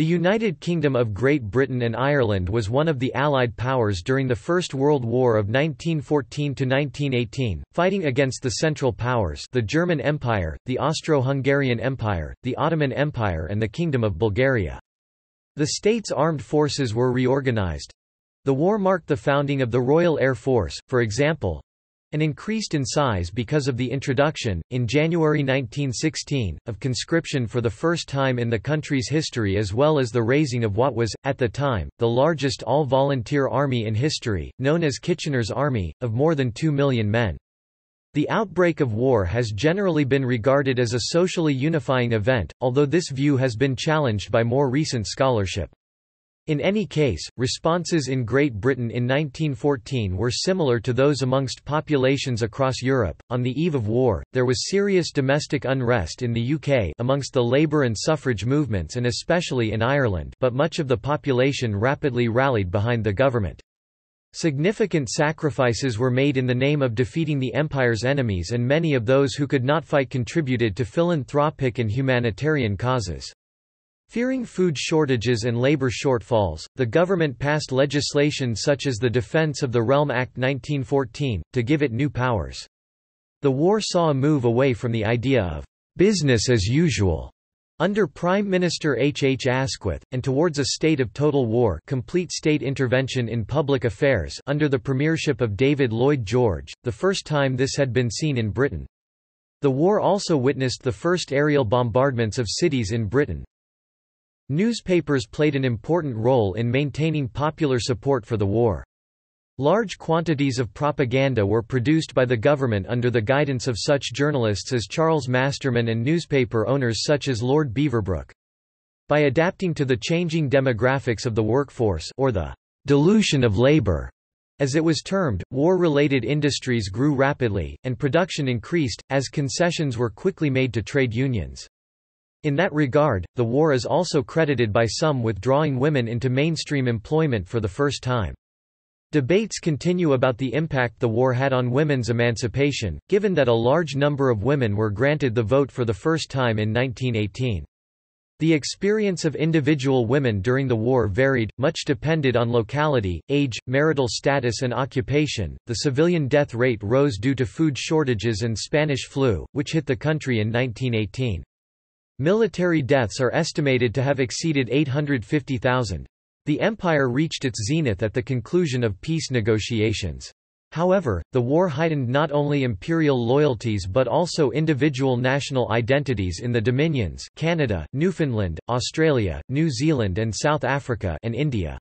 The United Kingdom of Great Britain and Ireland was one of the Allied powers during the First World War of 1914–1918, fighting against the Central Powers the German Empire, the Austro-Hungarian Empire, the Ottoman Empire and the Kingdom of Bulgaria. The state's armed forces were reorganized. The war marked the founding of the Royal Air Force, for example, and increased in size because of the introduction, in January 1916, of conscription for the first time in the country's history as well as the raising of what was, at the time, the largest all-volunteer army in history, known as Kitchener's Army, of more than two million men. The outbreak of war has generally been regarded as a socially unifying event, although this view has been challenged by more recent scholarship. In any case, responses in Great Britain in 1914 were similar to those amongst populations across Europe. On the eve of war, there was serious domestic unrest in the UK amongst the labour and suffrage movements and especially in Ireland, but much of the population rapidly rallied behind the government. Significant sacrifices were made in the name of defeating the empire's enemies and many of those who could not fight contributed to philanthropic and humanitarian causes. Fearing food shortages and labor shortfalls, the government passed legislation such as the Defense of the Realm Act 1914, to give it new powers. The war saw a move away from the idea of business as usual under Prime Minister H. H. Asquith, and towards a state of total war complete state intervention in public affairs under the premiership of David Lloyd George, the first time this had been seen in Britain. The war also witnessed the first aerial bombardments of cities in Britain. Newspapers played an important role in maintaining popular support for the war. Large quantities of propaganda were produced by the government under the guidance of such journalists as Charles Masterman and newspaper owners such as Lord Beaverbrook. By adapting to the changing demographics of the workforce or the dilution of labor, as it was termed, war-related industries grew rapidly, and production increased, as concessions were quickly made to trade unions. In that regard, the war is also credited by some with drawing women into mainstream employment for the first time. Debates continue about the impact the war had on women's emancipation, given that a large number of women were granted the vote for the first time in 1918. The experience of individual women during the war varied, much depended on locality, age, marital status, and occupation. The civilian death rate rose due to food shortages and Spanish flu, which hit the country in 1918. Military deaths are estimated to have exceeded 850,000. The empire reached its zenith at the conclusion of peace negotiations. However, the war heightened not only imperial loyalties but also individual national identities in the Dominions Canada, Newfoundland, Australia, New Zealand and South Africa and India.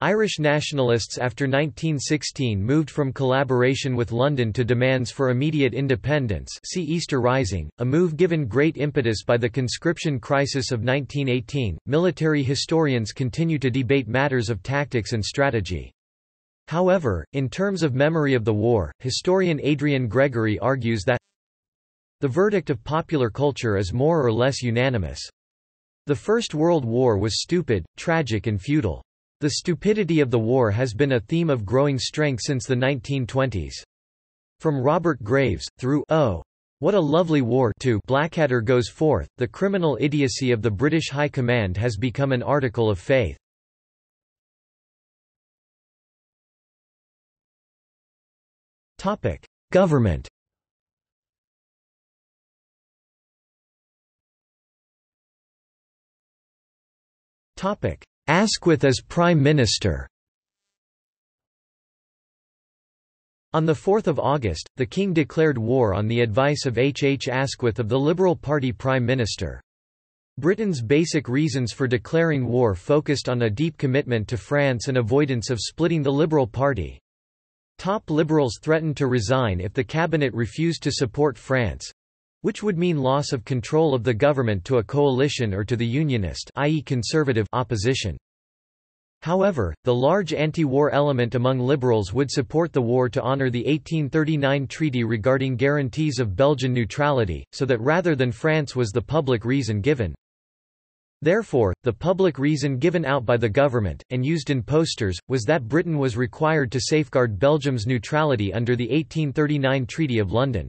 Irish nationalists after 1916 moved from collaboration with London to demands for immediate independence see Easter Rising, a move given great impetus by the conscription crisis of 1918. Military historians continue to debate matters of tactics and strategy. However, in terms of memory of the war, historian Adrian Gregory argues that the verdict of popular culture is more or less unanimous. The First World War was stupid, tragic and futile. The stupidity of the war has been a theme of growing strength since the 1920s. From Robert Graves, through Oh! What a Lovely War to Blackadder Goes Forth, the criminal idiocy of the British High Command has become an article of faith. Government Topic: Asquith as Prime Minister On 4 August, the King declared war on the advice of H. H. Asquith of the Liberal Party Prime Minister. Britain's basic reasons for declaring war focused on a deep commitment to France and avoidance of splitting the Liberal Party. Top Liberals threatened to resign if the cabinet refused to support France, which would mean loss of control of the government to a coalition or to the unionist i.e. conservative opposition. However, the large anti-war element among liberals would support the war to honour the 1839 treaty regarding guarantees of Belgian neutrality, so that rather than France was the public reason given. Therefore, the public reason given out by the government, and used in posters, was that Britain was required to safeguard Belgium's neutrality under the 1839 Treaty of London.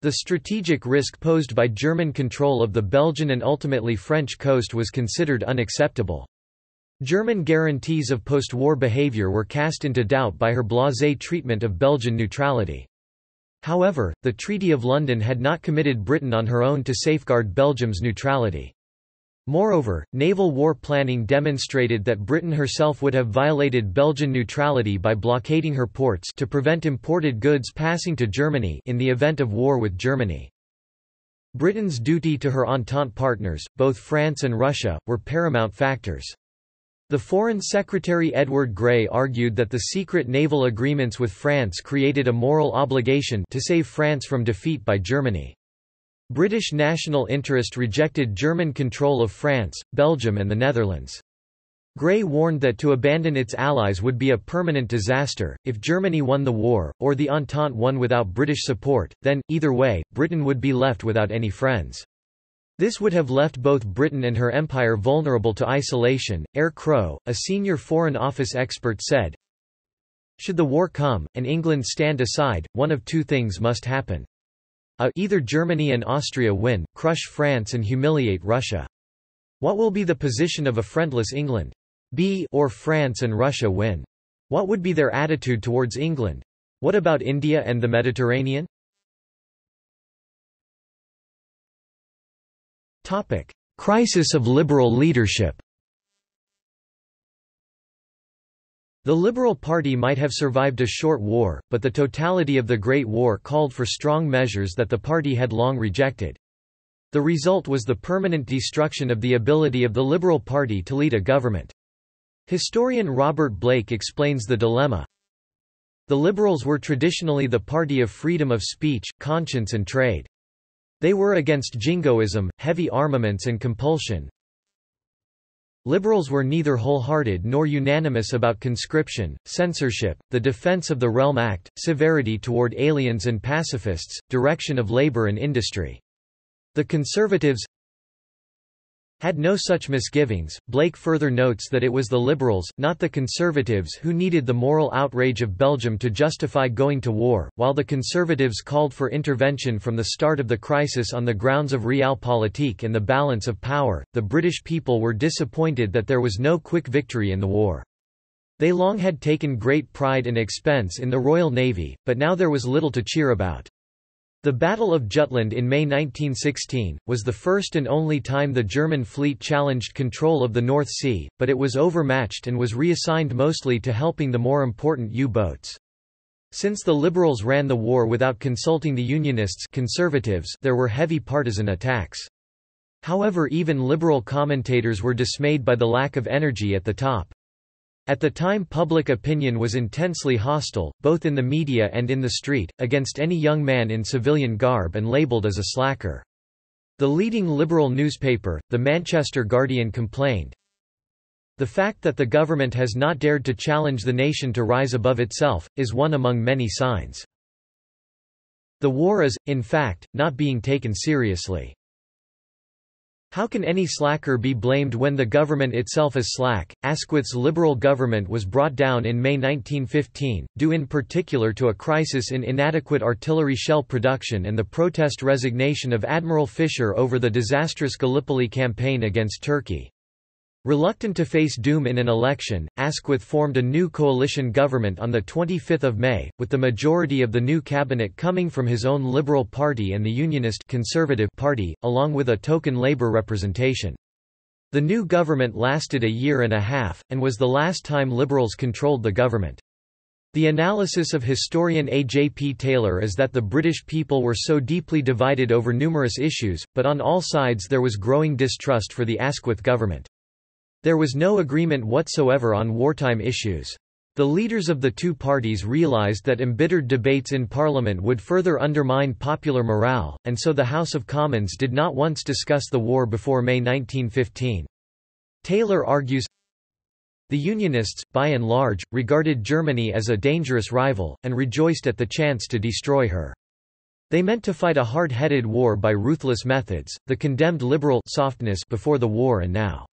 The strategic risk posed by German control of the Belgian and ultimately French coast was considered unacceptable. German guarantees of post-war behavior were cast into doubt by her blasé treatment of Belgian neutrality. However, the Treaty of London had not committed Britain on her own to safeguard Belgium's neutrality. Moreover, naval war planning demonstrated that Britain herself would have violated Belgian neutrality by blockading her ports to prevent imported goods passing to Germany in the event of war with Germany. Britain's duty to her Entente partners, both France and Russia, were paramount factors. The Foreign Secretary Edward Grey argued that the secret naval agreements with France created a moral obligation to save France from defeat by Germany. British national interest rejected German control of France, Belgium and the Netherlands. Grey warned that to abandon its allies would be a permanent disaster, if Germany won the war, or the Entente won without British support, then, either way, Britain would be left without any friends. This would have left both Britain and her empire vulnerable to isolation. Eyre Crowe, a senior Foreign Office expert said, Should the war come, and England stand aside, one of two things must happen. A either Germany and Austria win, crush France and humiliate Russia. What will be the position of a friendless England? B or France and Russia win. What would be their attitude towards England? What about India and the Mediterranean? Topic: Crisis of liberal leadership. The Liberal Party might have survived a short war, but the totality of the Great War called for strong measures that the party had long rejected. The result was the permanent destruction of the ability of the Liberal Party to lead a government. Historian Robert Blake explains the dilemma. The Liberals were traditionally the party of freedom of speech, conscience and trade. They were against jingoism, heavy armaments and compulsion, Liberals were neither wholehearted nor unanimous about conscription, censorship, the defense of the Realm Act, severity toward aliens and pacifists, direction of labor and industry. The Conservatives, had no such misgivings. Blake further notes that it was the Liberals, not the Conservatives who needed the moral outrage of Belgium to justify going to war, while the Conservatives called for intervention from the start of the crisis on the grounds of realpolitik and the balance of power. The British people were disappointed that there was no quick victory in the war. They long had taken great pride and expense in the Royal Navy, but now there was little to cheer about. The Battle of Jutland in May 1916, was the first and only time the German fleet challenged control of the North Sea, but it was overmatched and was reassigned mostly to helping the more important U-boats. Since the Liberals ran the war without consulting the Unionists conservatives, there were heavy partisan attacks. However even Liberal commentators were dismayed by the lack of energy at the top. At the time public opinion was intensely hostile, both in the media and in the street, against any young man in civilian garb and labelled as a slacker. The leading liberal newspaper, the Manchester Guardian complained, The fact that the government has not dared to challenge the nation to rise above itself, is one among many signs. The war is, in fact, not being taken seriously. How can any slacker be blamed when the government itself is slack? Asquith's Liberal government was brought down in May 1915, due in particular to a crisis in inadequate artillery shell production and the protest resignation of Admiral Fisher over the disastrous Gallipoli campaign against Turkey. Reluctant to face doom in an election, Asquith formed a new coalition government on 25 May, with the majority of the new cabinet coming from his own Liberal Party and the Unionist Conservative Party, along with a token Labour representation. The new government lasted a year and a half, and was the last time Liberals controlled the government. The analysis of historian A. J. P. Taylor is that the British people were so deeply divided over numerous issues, but on all sides there was growing distrust for the Asquith government. There was no agreement whatsoever on wartime issues. The leaders of the two parties realised that embittered debates in Parliament would further undermine popular morale, and so the House of Commons did not once discuss the war before May 1915. Taylor argues, the Unionists, by and large, regarded Germany as a dangerous rival, and rejoiced at the chance to destroy her. They meant to fight a hard-headed war by ruthless methods, the condemned liberal softness before the war and now.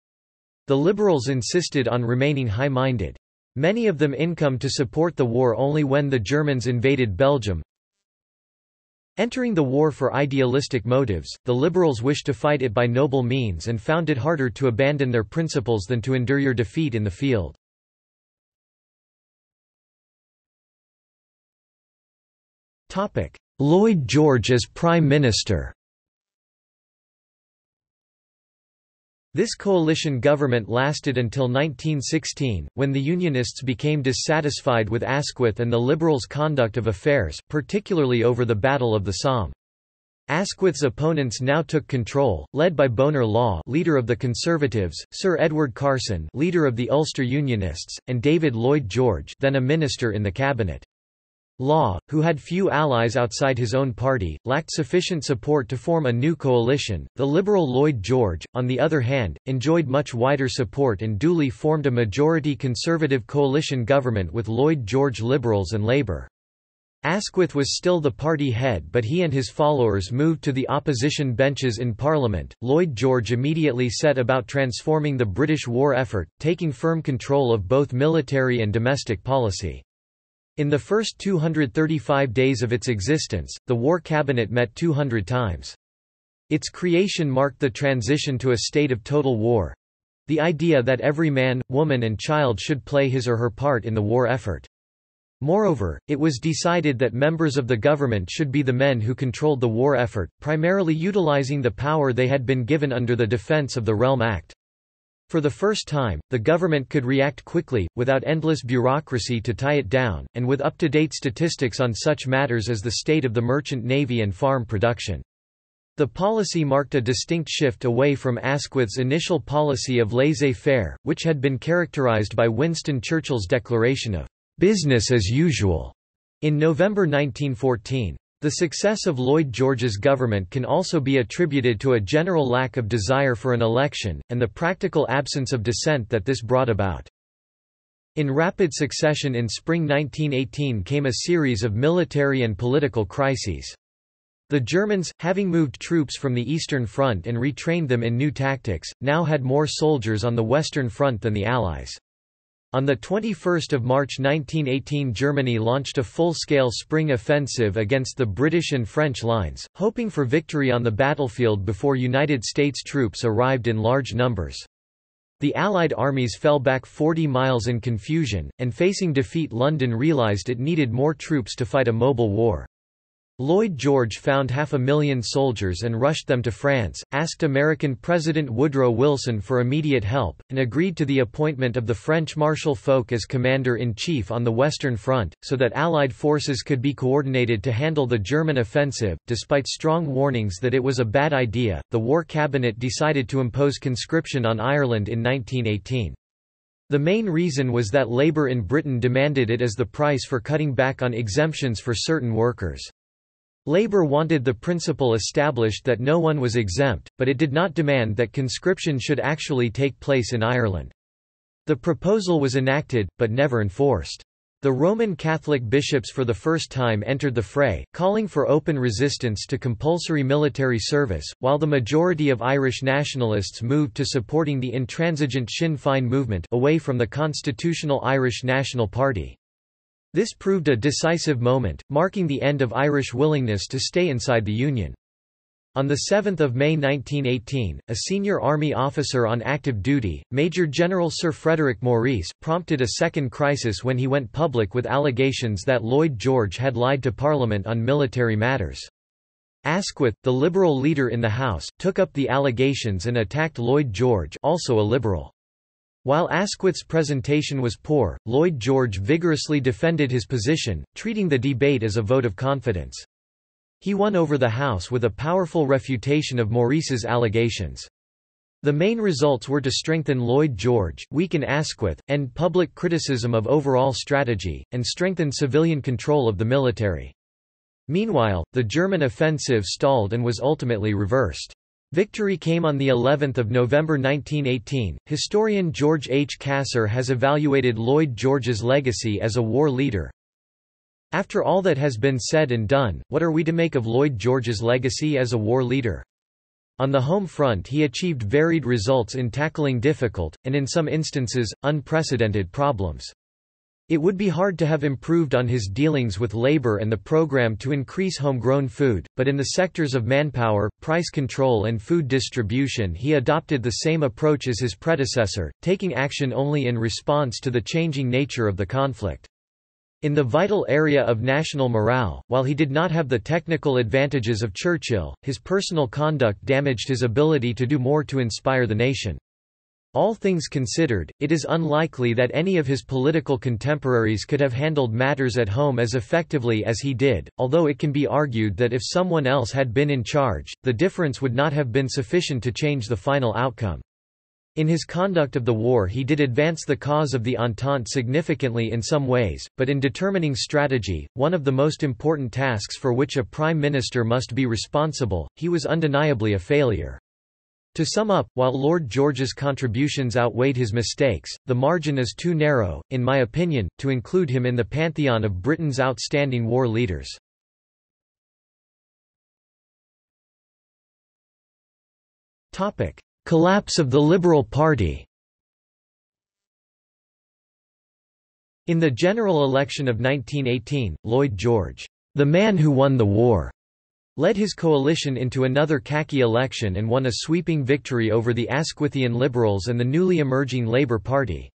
The Liberals insisted on remaining high-minded. Many of them income to support the war only when the Germans invaded Belgium. Entering the war for idealistic motives, the liberals wished to fight it by noble means and found it harder to abandon their principles than to endure your defeat in the field. Lloyd George as Prime Minister This coalition government lasted until 1916, when the Unionists became dissatisfied with Asquith and the Liberals' conduct of affairs, particularly over the Battle of the Somme. Asquith's opponents now took control, led by Bonar Law leader of the Conservatives, Sir Edward Carson leader of the Ulster Unionists, and David Lloyd George then a minister in the cabinet. Law, who had few allies outside his own party, lacked sufficient support to form a new coalition. The Liberal Lloyd George, on the other hand, enjoyed much wider support and duly formed a majority Conservative coalition government with Lloyd George Liberals and Labour. Asquith was still the party head but he and his followers moved to the opposition benches in Parliament. Lloyd George immediately set about transforming the British war effort, taking firm control of both military and domestic policy. In the first 235 days of its existence, the War Cabinet met 200 times. Its creation marked the transition to a state of total war the idea that every man, woman and child should play his or her part in the war effort. Moreover, it was decided that members of the government should be the men who controlled the war effort, primarily utilizing the power they had been given under the Defence of the Realm Act. For the first time, the government could react quickly, without endless bureaucracy to tie it down, and with up-to-date statistics on such matters as the state of the merchant navy and farm production. The policy marked a distinct shift away from Asquith's initial policy of laissez-faire, which had been characterized by Winston Churchill's declaration of "'business as usual' in November 1914. The success of Lloyd George's government can also be attributed to a general lack of desire for an election, and the practical absence of dissent that this brought about. In rapid succession in spring 1918 came a series of military and political crises. The Germans, having moved troops from the Eastern Front and retrained them in new tactics, now had more soldiers on the Western Front than the Allies. On 21 March 1918 Germany launched a full-scale spring offensive against the British and French lines, hoping for victory on the battlefield before United States troops arrived in large numbers. The Allied armies fell back 40 miles in confusion, and facing defeat London realised it needed more troops to fight a mobile war. Lloyd George found half a million soldiers and rushed them to France, asked American President Woodrow Wilson for immediate help, and agreed to the appointment of the French Marshal Foch as commander-in-chief on the Western Front, so that Allied forces could be coordinated to handle the German offensive. Despite strong warnings that it was a bad idea, the War Cabinet decided to impose conscription on Ireland in 1918. The main reason was that Labour in Britain demanded it as the price for cutting back on exemptions for certain workers. Labour wanted the principle established that no one was exempt, but it did not demand that conscription should actually take place in Ireland. The proposal was enacted, but never enforced. The Roman Catholic bishops for the first time entered the fray, calling for open resistance to compulsory military service, while the majority of Irish nationalists moved to supporting the intransigent Sinn Féin movement away from the constitutional Irish National Party. This proved a decisive moment, marking the end of Irish willingness to stay inside the Union. On 7 May 1918, a senior army officer on active duty, Major General Sir Frederick Maurice, prompted a second crisis when he went public with allegations that Lloyd George had lied to Parliament on military matters. Asquith, the Liberal leader in the House, took up the allegations and attacked Lloyd George also a Liberal. While Asquith's presentation was poor, Lloyd George vigorously defended his position, treating the debate as a vote of confidence. He won over the House with a powerful refutation of Maurice's allegations. The main results were to strengthen Lloyd George, weaken Asquith, end public criticism of overall strategy, and strengthen civilian control of the military. Meanwhile, the German offensive stalled and was ultimately reversed. Victory came on the 11th of November 1918. Historian George H. Cassar has evaluated Lloyd George's legacy as a war leader. After all that has been said and done, what are we to make of Lloyd George's legacy as a war leader? On the home front he achieved varied results in tackling difficult, and in some instances, unprecedented problems. It would be hard to have improved on his dealings with labor and the program to increase homegrown food, but in the sectors of manpower, price control and food distribution he adopted the same approach as his predecessor, taking action only in response to the changing nature of the conflict. In the vital area of national morale, while he did not have the technical advantages of Churchill, his personal conduct damaged his ability to do more to inspire the nation. All things considered, it is unlikely that any of his political contemporaries could have handled matters at home as effectively as he did, although it can be argued that if someone else had been in charge, the difference would not have been sufficient to change the final outcome. In his conduct of the war he did advance the cause of the Entente significantly in some ways, but in determining strategy, one of the most important tasks for which a prime minister must be responsible, he was undeniably a failure. To sum up, while Lloyd George's contributions outweighed his mistakes, the margin is too narrow, in my opinion, to include him in the pantheon of Britain's outstanding war leaders. Collapse of the Liberal Party In the general election of 1918, Lloyd George, the man who won the war, led his coalition into another khaki election and won a sweeping victory over the Asquithian Liberals and the newly emerging Labour Party.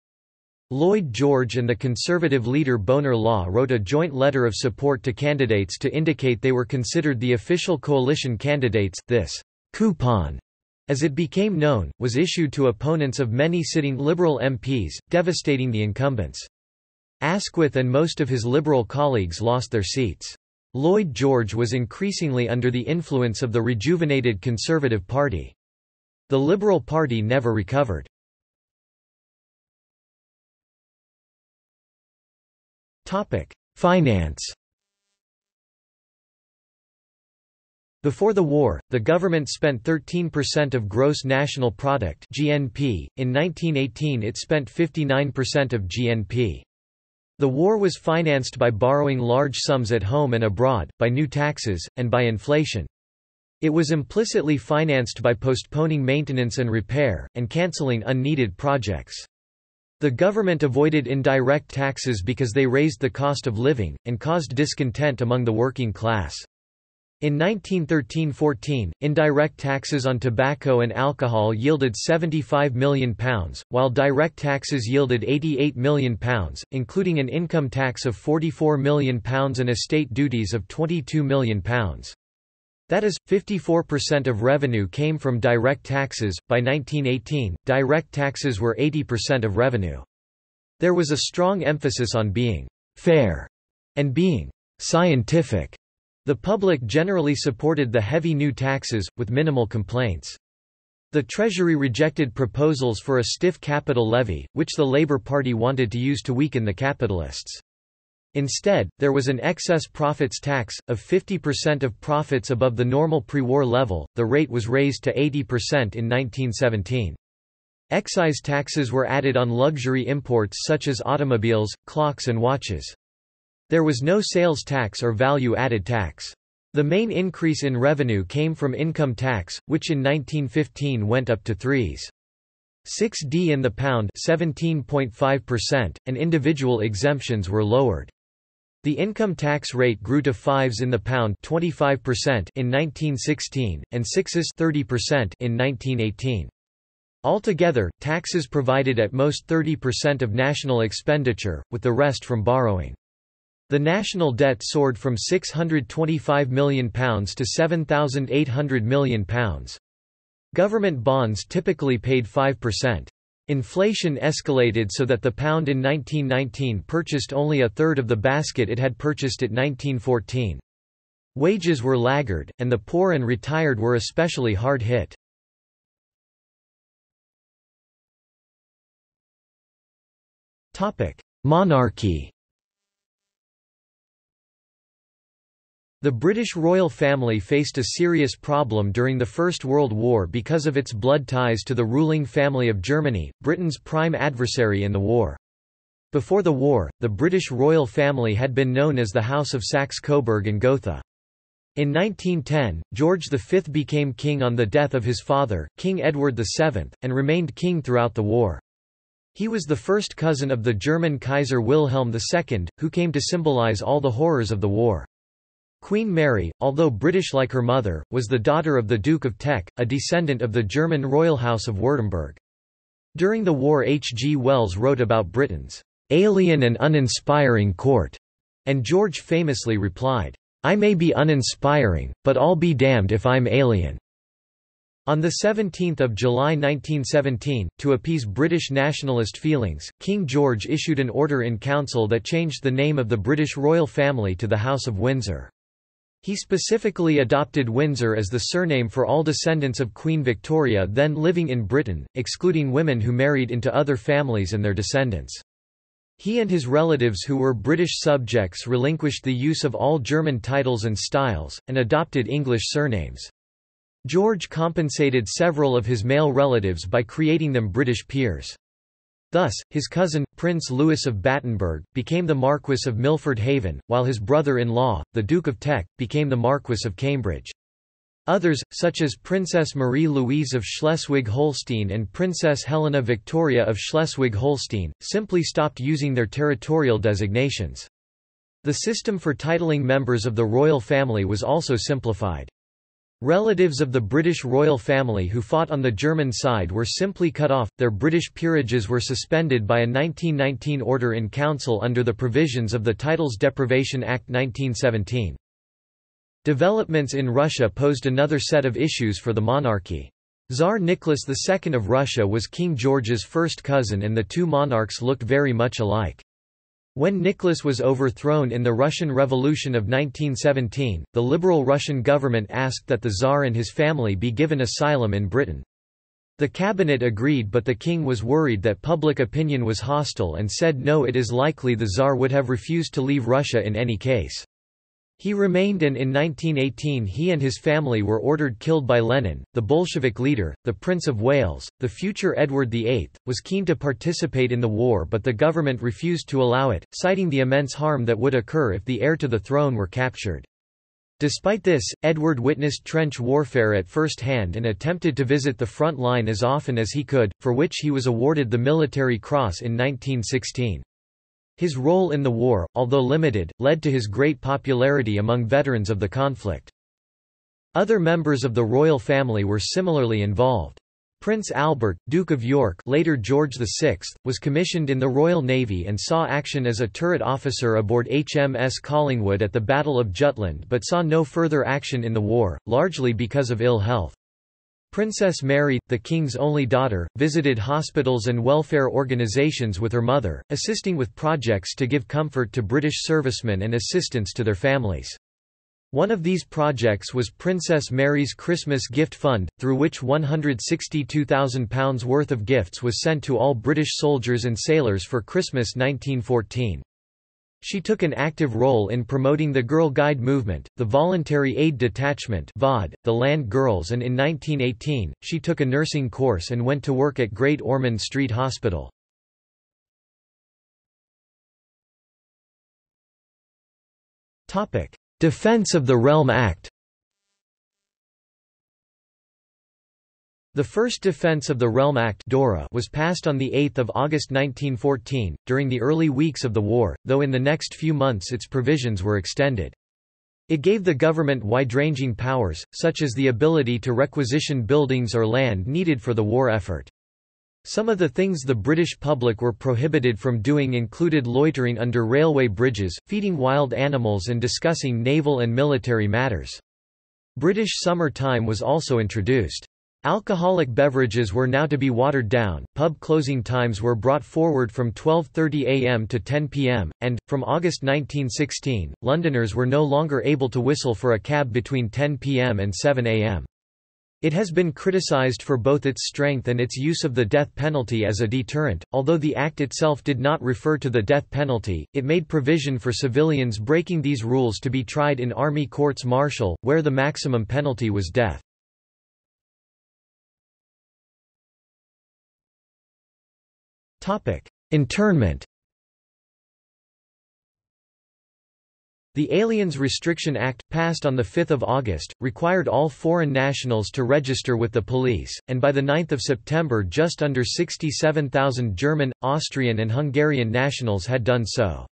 Lloyd George and the Conservative leader Bonar Law wrote a joint letter of support to candidates to indicate they were considered the official coalition candidates. This coupon, as it became known, was issued to opponents of many sitting Liberal MPs, devastating the incumbents. Asquith and most of his Liberal colleagues lost their seats. Lloyd George was increasingly under the influence of the rejuvenated Conservative Party. The Liberal Party never recovered. Finance Before the war, the government spent 13% of gross national product (GNP). In 1918, it spent 59% of GNP. The war was financed by borrowing large sums at home and abroad, by new taxes, and by inflation. It was implicitly financed by postponing maintenance and repair, and cancelling unneeded projects. The government avoided indirect taxes because they raised the cost of living, and caused discontent among the working class. In 1913–14, indirect taxes on tobacco and alcohol yielded £75 million, while direct taxes yielded £88 million, including an income tax of £44 million and estate duties of £22 million. That is, 54% of revenue came from direct taxes. By 1918, direct taxes were 80% of revenue. There was a strong emphasis on being fair and being scientific. The public generally supported the heavy new taxes, with minimal complaints. The Treasury rejected proposals for a stiff capital levy, which the Labour Party wanted to use to weaken the capitalists. Instead, there was an excess profits tax, of 50% of profits above the normal pre-war level, the rate was raised to 80% in 1917. Excise taxes were added on luxury imports such as automobiles, clocks and watches. There was no sales tax or value-added tax. The main increase in revenue came from income tax, which in 1915 went up to 3s. 6d in the pound 17.5%, and individual exemptions were lowered. The income tax rate grew to 5s in the pound 25% in 1916, and 6s 30% in 1918. Altogether, taxes provided at most 30% of national expenditure, with the rest from borrowing. The national debt soared from £625 million to £7,800 million. Government bonds typically paid 5%. Inflation escalated so that the pound in 1919 purchased only a third of the basket it had purchased at 1914. Wages were laggard, and the poor and retired were especially hard hit. Monarchy The British royal family faced a serious problem during the First World War because of its blood ties to the ruling family of Germany, Britain's prime adversary in the war. Before the war, the British royal family had been known as the House of Saxe-Coburg and Gotha. In 1910, George V became king on the death of his father, King Edward VII, and remained king throughout the war. He was the first cousin of the German Kaiser Wilhelm II, who came to symbolize all the horrors of the war. Queen Mary, although British like her mother, was the daughter of the Duke of Teck, a descendant of the German royal house of Württemberg. During the war H. G. Wells wrote about Britain's alien and uninspiring court, and George famously replied, I may be uninspiring, but I'll be damned if I'm alien. On 17 July 1917, to appease British nationalist feelings, King George issued an order in council that changed the name of the British royal family to the House of Windsor. He specifically adopted Windsor as the surname for all descendants of Queen Victoria then living in Britain, excluding women who married into other families and their descendants. He and his relatives who were British subjects relinquished the use of all German titles and styles, and adopted English surnames. George compensated several of his male relatives by creating them British peers. Thus, his cousin, Prince Louis of Battenberg, became the Marquess of Milford Haven, while his brother-in-law, the Duke of Teck, became the Marquess of Cambridge. Others, such as Princess Marie-Louise of Schleswig-Holstein and Princess Helena Victoria of Schleswig-Holstein, simply stopped using their territorial designations. The system for titling members of the royal family was also simplified. Relatives of the British royal family who fought on the German side were simply cut off, their British peerages were suspended by a 1919 order in council under the provisions of the Titles Deprivation Act 1917. Developments in Russia posed another set of issues for the monarchy. Tsar Nicholas II of Russia was King George's first cousin and the two monarchs looked very much alike. When Nicholas was overthrown in the Russian Revolution of 1917, the liberal Russian government asked that the Tsar and his family be given asylum in Britain. The cabinet agreed but the king was worried that public opinion was hostile and said no it is likely the Tsar would have refused to leave Russia in any case. He remained and in 1918 he and his family were ordered killed by Lenin. The Bolshevik leader, the Prince of Wales, the future Edward VIII, was keen to participate in the war but the government refused to allow it, citing the immense harm that would occur if the heir to the throne were captured. Despite this, Edward witnessed trench warfare at first hand and attempted to visit the front line as often as he could, for which he was awarded the Military Cross in 1916. His role in the war, although limited, led to his great popularity among veterans of the conflict. Other members of the royal family were similarly involved. Prince Albert, Duke of York later George VI, was commissioned in the Royal Navy and saw action as a turret officer aboard HMS Collingwood at the Battle of Jutland but saw no further action in the war, largely because of ill health. Princess Mary, the king's only daughter, visited hospitals and welfare organizations with her mother, assisting with projects to give comfort to British servicemen and assistance to their families. One of these projects was Princess Mary's Christmas Gift Fund, through which £162,000 worth of gifts was sent to all British soldiers and sailors for Christmas 1914. She took an active role in promoting the Girl Guide movement, the Voluntary Aid Detachment VAD, the Land Girls and in 1918, she took a nursing course and went to work at Great Ormond Street Hospital. Defense of the Realm Act The first Defense of the Realm Act DORA was passed on 8 August 1914, during the early weeks of the war, though in the next few months its provisions were extended. It gave the government wide-ranging powers, such as the ability to requisition buildings or land needed for the war effort. Some of the things the British public were prohibited from doing included loitering under railway bridges, feeding wild animals and discussing naval and military matters. British summer time was also introduced. Alcoholic beverages were now to be watered down, pub closing times were brought forward from 12.30 am to 10 pm, and, from August 1916, Londoners were no longer able to whistle for a cab between 10 pm and 7 am. It has been criticized for both its strength and its use of the death penalty as a deterrent. Although the act itself did not refer to the death penalty, it made provision for civilians breaking these rules to be tried in army courts martial, where the maximum penalty was death. Internment The Aliens Restriction Act, passed on 5 August, required all foreign nationals to register with the police, and by 9 September just under 67,000 German, Austrian and Hungarian nationals had done so.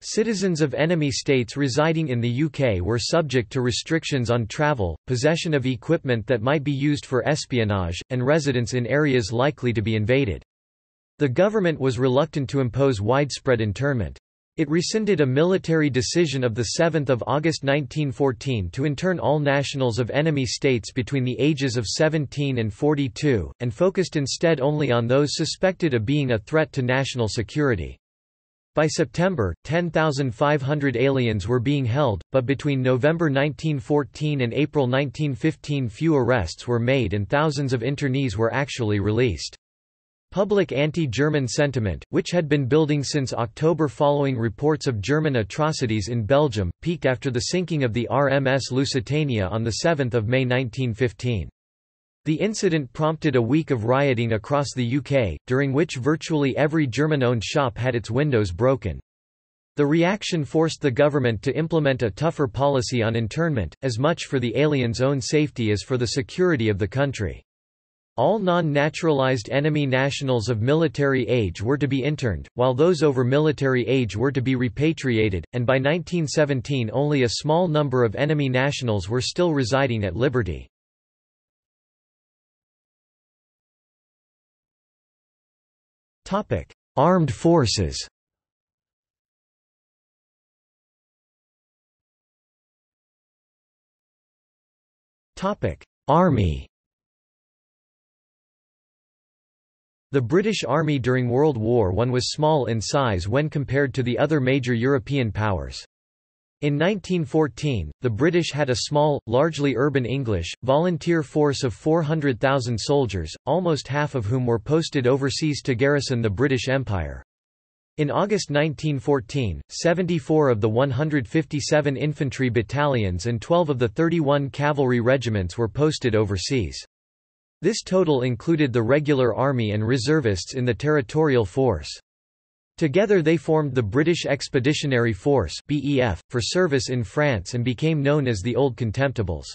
Citizens of enemy states residing in the UK were subject to restrictions on travel, possession of equipment that might be used for espionage, and residence in areas likely to be invaded. The government was reluctant to impose widespread internment. It rescinded a military decision of 7 August 1914 to intern all nationals of enemy states between the ages of 17 and 42, and focused instead only on those suspected of being a threat to national security. By September, 10,500 aliens were being held, but between November 1914 and April 1915 few arrests were made and thousands of internees were actually released. Public anti-German sentiment, which had been building since October following reports of German atrocities in Belgium, peaked after the sinking of the RMS Lusitania on 7 May 1915. The incident prompted a week of rioting across the UK, during which virtually every German-owned shop had its windows broken. The reaction forced the government to implement a tougher policy on internment, as much for the aliens' own safety as for the security of the country. All non-naturalized enemy nationals of military age were to be interned, while those over military age were to be repatriated, and by 1917 only a small number of enemy nationals were still residing at liberty. Armed forces Army The British Army during World War I was small in size when compared to the other major European powers. In 1914, the British had a small, largely urban English, volunteer force of 400,000 soldiers, almost half of whom were posted overseas to garrison the British Empire. In August 1914, 74 of the 157 infantry battalions and 12 of the 31 cavalry regiments were posted overseas. This total included the regular army and reservists in the territorial force. Together they formed the British Expeditionary Force BEF, for service in France and became known as the Old Contemptibles.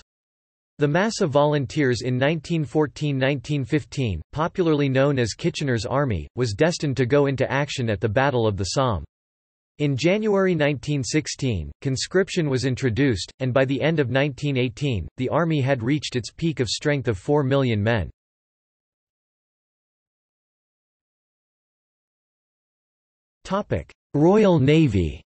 The mass of volunteers in 1914–1915, popularly known as Kitchener's Army, was destined to go into action at the Battle of the Somme. In January 1916, conscription was introduced, and by the end of 1918, the army had reached its peak of strength of 4 million men. Royal Navy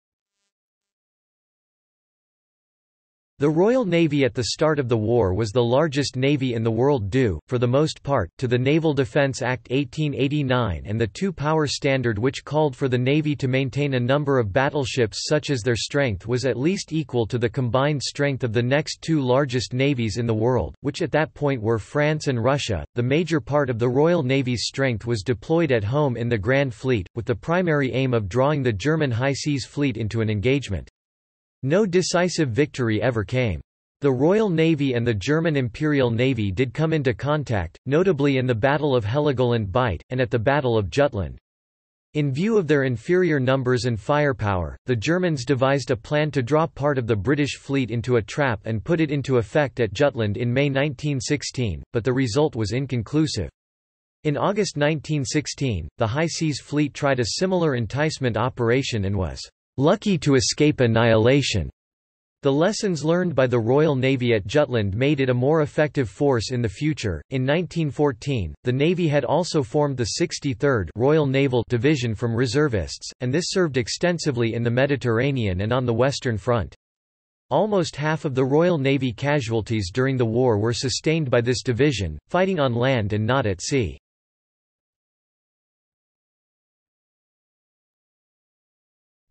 The Royal Navy at the start of the war was the largest navy in the world due, for the most part, to the Naval Defence Act 1889 and the two-power standard which called for the Navy to maintain a number of battleships such as their strength was at least equal to the combined strength of the next two largest navies in the world, which at that point were France and Russia. The major part of the Royal Navy's strength was deployed at home in the Grand Fleet, with the primary aim of drawing the German High Seas Fleet into an engagement. No decisive victory ever came. The Royal Navy and the German Imperial Navy did come into contact, notably in the Battle of Heligoland Bight, and at the Battle of Jutland. In view of their inferior numbers and firepower, the Germans devised a plan to draw part of the British fleet into a trap and put it into effect at Jutland in May 1916, but the result was inconclusive. In August 1916, the High Seas Fleet tried a similar enticement operation and was lucky to escape annihilation. The lessons learned by the Royal Navy at Jutland made it a more effective force in the future. In 1914, the Navy had also formed the 63rd Royal Naval Division from reservists, and this served extensively in the Mediterranean and on the Western Front. Almost half of the Royal Navy casualties during the war were sustained by this division, fighting on land and not at sea.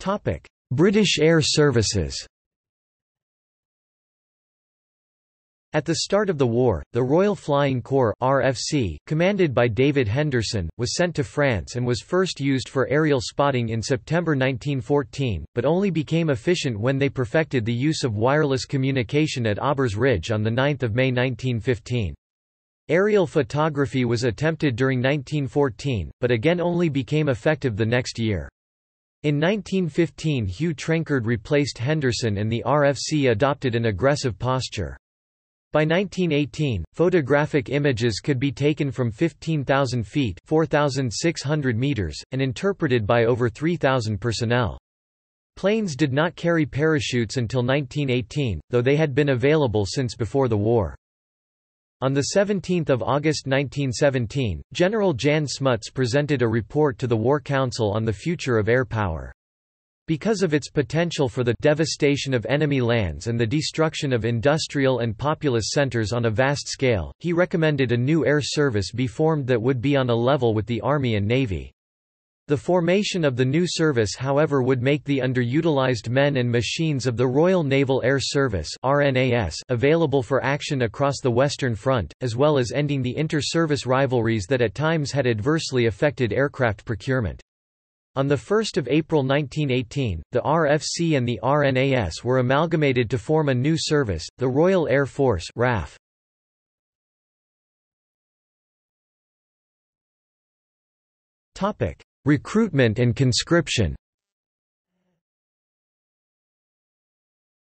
Topic: British Air Services. At the start of the war, the Royal Flying Corps RFC, commanded by David Henderson, was sent to France and was first used for aerial spotting in September 1914, but only became efficient when they perfected the use of wireless communication at Aubers Ridge on 9 May 1915. Aerial photography was attempted during 1914, but again only became effective the next year. In 1915 Hugh Trenchard replaced Henderson and the RFC adopted an aggressive posture. By 1918, photographic images could be taken from 15,000 feet 4,600 meters, and interpreted by over 3,000 personnel. Planes did not carry parachutes until 1918, though they had been available since before the war. On 17 August 1917, General Jan Smuts presented a report to the War Council on the future of air power. Because of its potential for the devastation of enemy lands and the destruction of industrial and populous centers on a vast scale, he recommended a new air service be formed that would be on a level with the Army and Navy. The formation of the new service however would make the underutilized men and machines of the Royal Naval Air Service available for action across the Western Front, as well as ending the inter-service rivalries that at times had adversely affected aircraft procurement. On 1 April 1918, the RFC and the RNAS were amalgamated to form a new service, the Royal Air Force RAF. Topic: Recruitment and conscription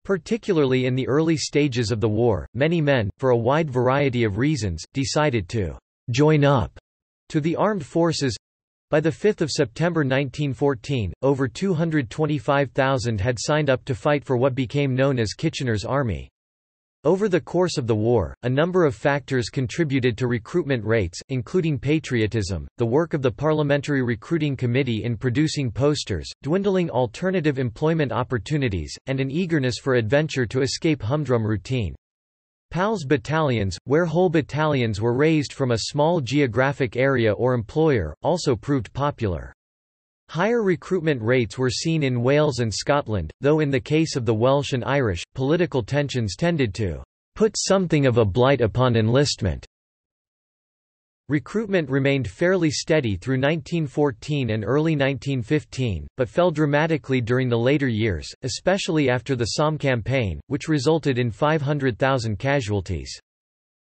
Particularly in the early stages of the war, many men, for a wide variety of reasons, decided to «join up» to the armed forces. By 5 September 1914, over 225,000 had signed up to fight for what became known as Kitchener's Army. Over the course of the war, a number of factors contributed to recruitment rates, including patriotism, the work of the Parliamentary Recruiting Committee in producing posters, dwindling alternative employment opportunities, and an eagerness for adventure to escape humdrum routine. PALS battalions, where whole battalions were raised from a small geographic area or employer, also proved popular. Higher recruitment rates were seen in Wales and Scotland, though in the case of the Welsh and Irish, political tensions tended to put something of a blight upon enlistment. Recruitment remained fairly steady through 1914 and early 1915, but fell dramatically during the later years, especially after the Somme campaign, which resulted in 500,000 casualties.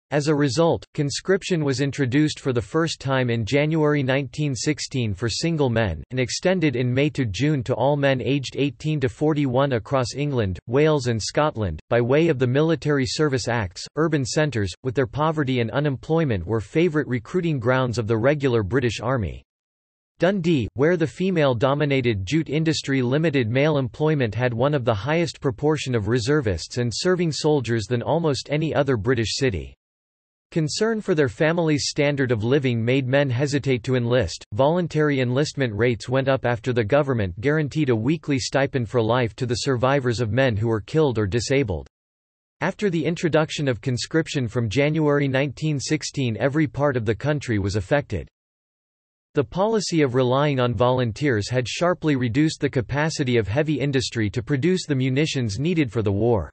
As a result, conscription was introduced for the first time in January 1916 for single men, and extended in May to June to all men aged 18 to 41 across England, Wales and Scotland. By way of the Military Service Acts, urban centres, with their poverty and unemployment were favourite recruiting grounds of the regular British Army. Dundee, where the female-dominated jute industry limited male employment had one of the highest proportion of reservists and serving soldiers than almost any other British city. Concern for their family's standard of living made men hesitate to enlist. Voluntary enlistment rates went up after the government guaranteed a weekly stipend for life to the survivors of men who were killed or disabled. After the introduction of conscription from January 1916 every part of the country was affected. The policy of relying on volunteers had sharply reduced the capacity of heavy industry to produce the munitions needed for the war.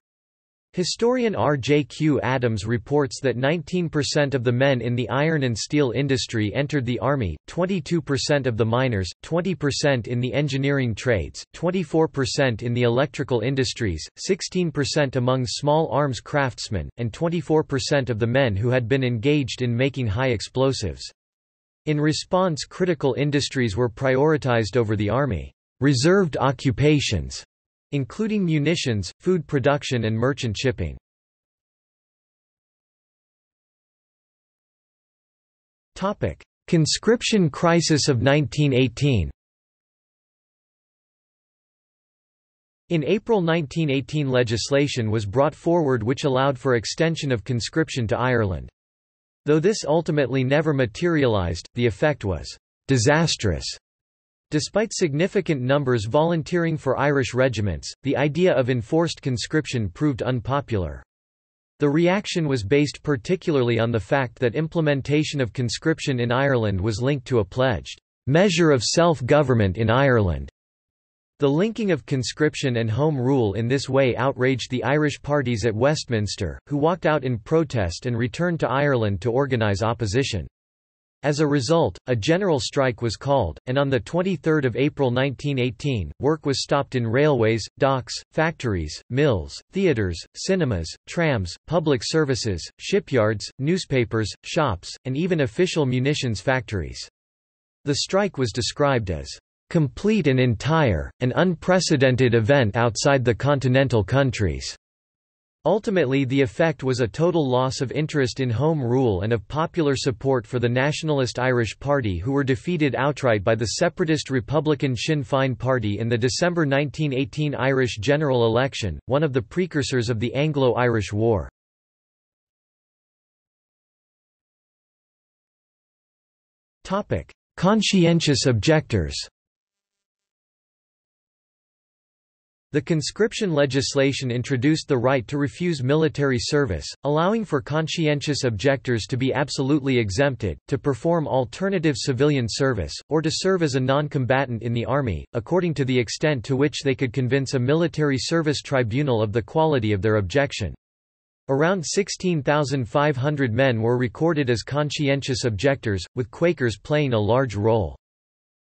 Historian R. J. Q. Adams reports that 19% of the men in the iron and steel industry entered the Army, 22% of the miners, 20% in the engineering trades, 24% in the electrical industries, 16% among small arms craftsmen, and 24% of the men who had been engaged in making high explosives. In response critical industries were prioritized over the Army. Reserved occupations including munitions, food production and merchant shipping. Topic: Conscription crisis of 1918 In April 1918 legislation was brought forward which allowed for extension of conscription to Ireland. Though this ultimately never materialized, the effect was disastrous. Despite significant numbers volunteering for Irish regiments, the idea of enforced conscription proved unpopular. The reaction was based particularly on the fact that implementation of conscription in Ireland was linked to a pledged measure of self-government in Ireland. The linking of conscription and Home Rule in this way outraged the Irish parties at Westminster, who walked out in protest and returned to Ireland to organise opposition. As a result, a general strike was called, and on 23 April 1918, work was stopped in railways, docks, factories, mills, theatres, cinemas, trams, public services, shipyards, newspapers, shops, and even official munitions factories. The strike was described as complete and entire, an unprecedented event outside the continental countries. Ultimately the effect was a total loss of interest in Home Rule and of popular support for the Nationalist Irish Party who were defeated outright by the separatist Republican Sinn Féin Party in the December 1918 Irish general election, one of the precursors of the Anglo-Irish War. Conscientious objectors The conscription legislation introduced the right to refuse military service, allowing for conscientious objectors to be absolutely exempted, to perform alternative civilian service, or to serve as a non-combatant in the army, according to the extent to which they could convince a military service tribunal of the quality of their objection. Around 16,500 men were recorded as conscientious objectors, with Quakers playing a large role.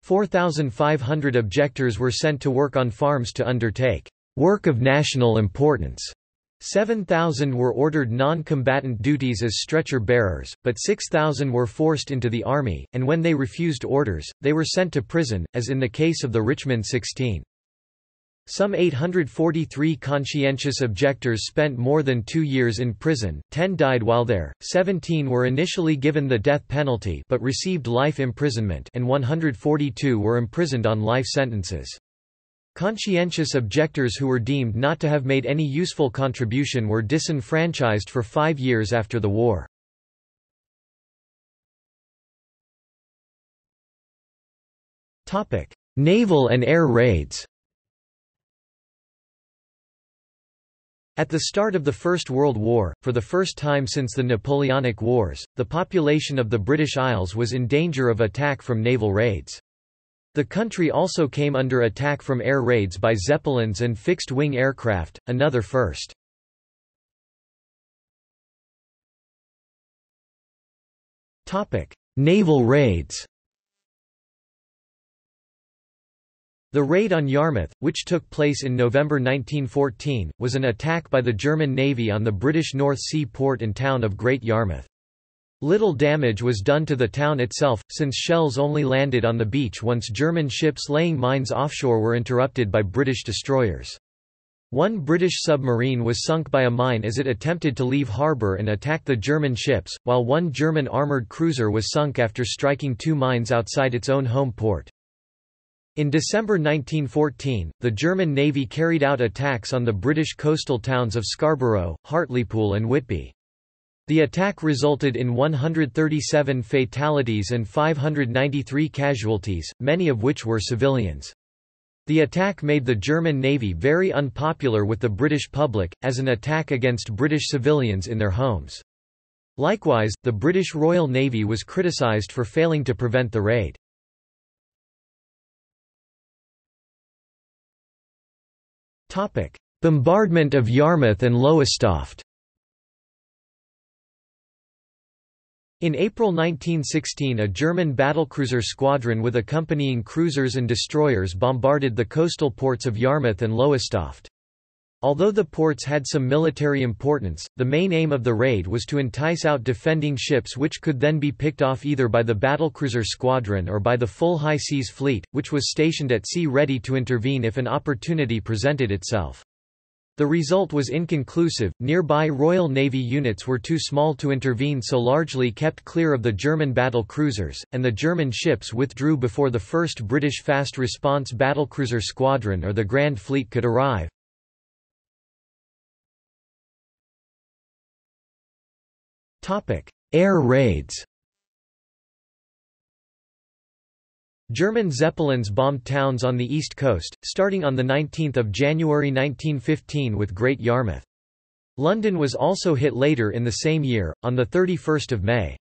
4,500 objectors were sent to work on farms to undertake work of national importance. 7,000 were ordered non-combatant duties as stretcher-bearers, but 6,000 were forced into the army, and when they refused orders, they were sent to prison, as in the case of the Richmond 16. Some 843 conscientious objectors spent more than two years in prison, 10 died while there, 17 were initially given the death penalty but received life imprisonment and 142 were imprisoned on life sentences. Conscientious objectors who were deemed not to have made any useful contribution were disenfranchised for five years after the war. Naval and air raids At the start of the First World War, for the first time since the Napoleonic Wars, the population of the British Isles was in danger of attack from naval raids. The country also came under attack from air raids by Zeppelins and fixed-wing aircraft, another first. Naval raids The raid on Yarmouth, which took place in November 1914, was an attack by the German Navy on the British North Sea port and town of Great Yarmouth. Little damage was done to the town itself, since shells only landed on the beach once German ships laying mines offshore were interrupted by British destroyers. One British submarine was sunk by a mine as it attempted to leave harbour and attack the German ships, while one German armoured cruiser was sunk after striking two mines outside its own home port. In December 1914, the German Navy carried out attacks on the British coastal towns of Scarborough, Hartlepool and Whitby. The attack resulted in 137 fatalities and 593 casualties, many of which were civilians. The attack made the German Navy very unpopular with the British public, as an attack against British civilians in their homes. Likewise, the British Royal Navy was criticised for failing to prevent the raid. Bombardment of Yarmouth and Lowestoft In April 1916 a German battlecruiser squadron with accompanying cruisers and destroyers bombarded the coastal ports of Yarmouth and Lowestoft. Although the ports had some military importance, the main aim of the raid was to entice out defending ships which could then be picked off either by the battlecruiser squadron or by the full high seas fleet, which was stationed at sea ready to intervene if an opportunity presented itself. The result was inconclusive, nearby Royal Navy units were too small to intervene so largely kept clear of the German battle cruisers, and the German ships withdrew before the 1st British Fast Response Battlecruiser Squadron or the Grand Fleet could arrive. Air raids German Zeppelins bombed towns on the east coast, starting on 19 January 1915 with Great Yarmouth. London was also hit later in the same year, on 31 May.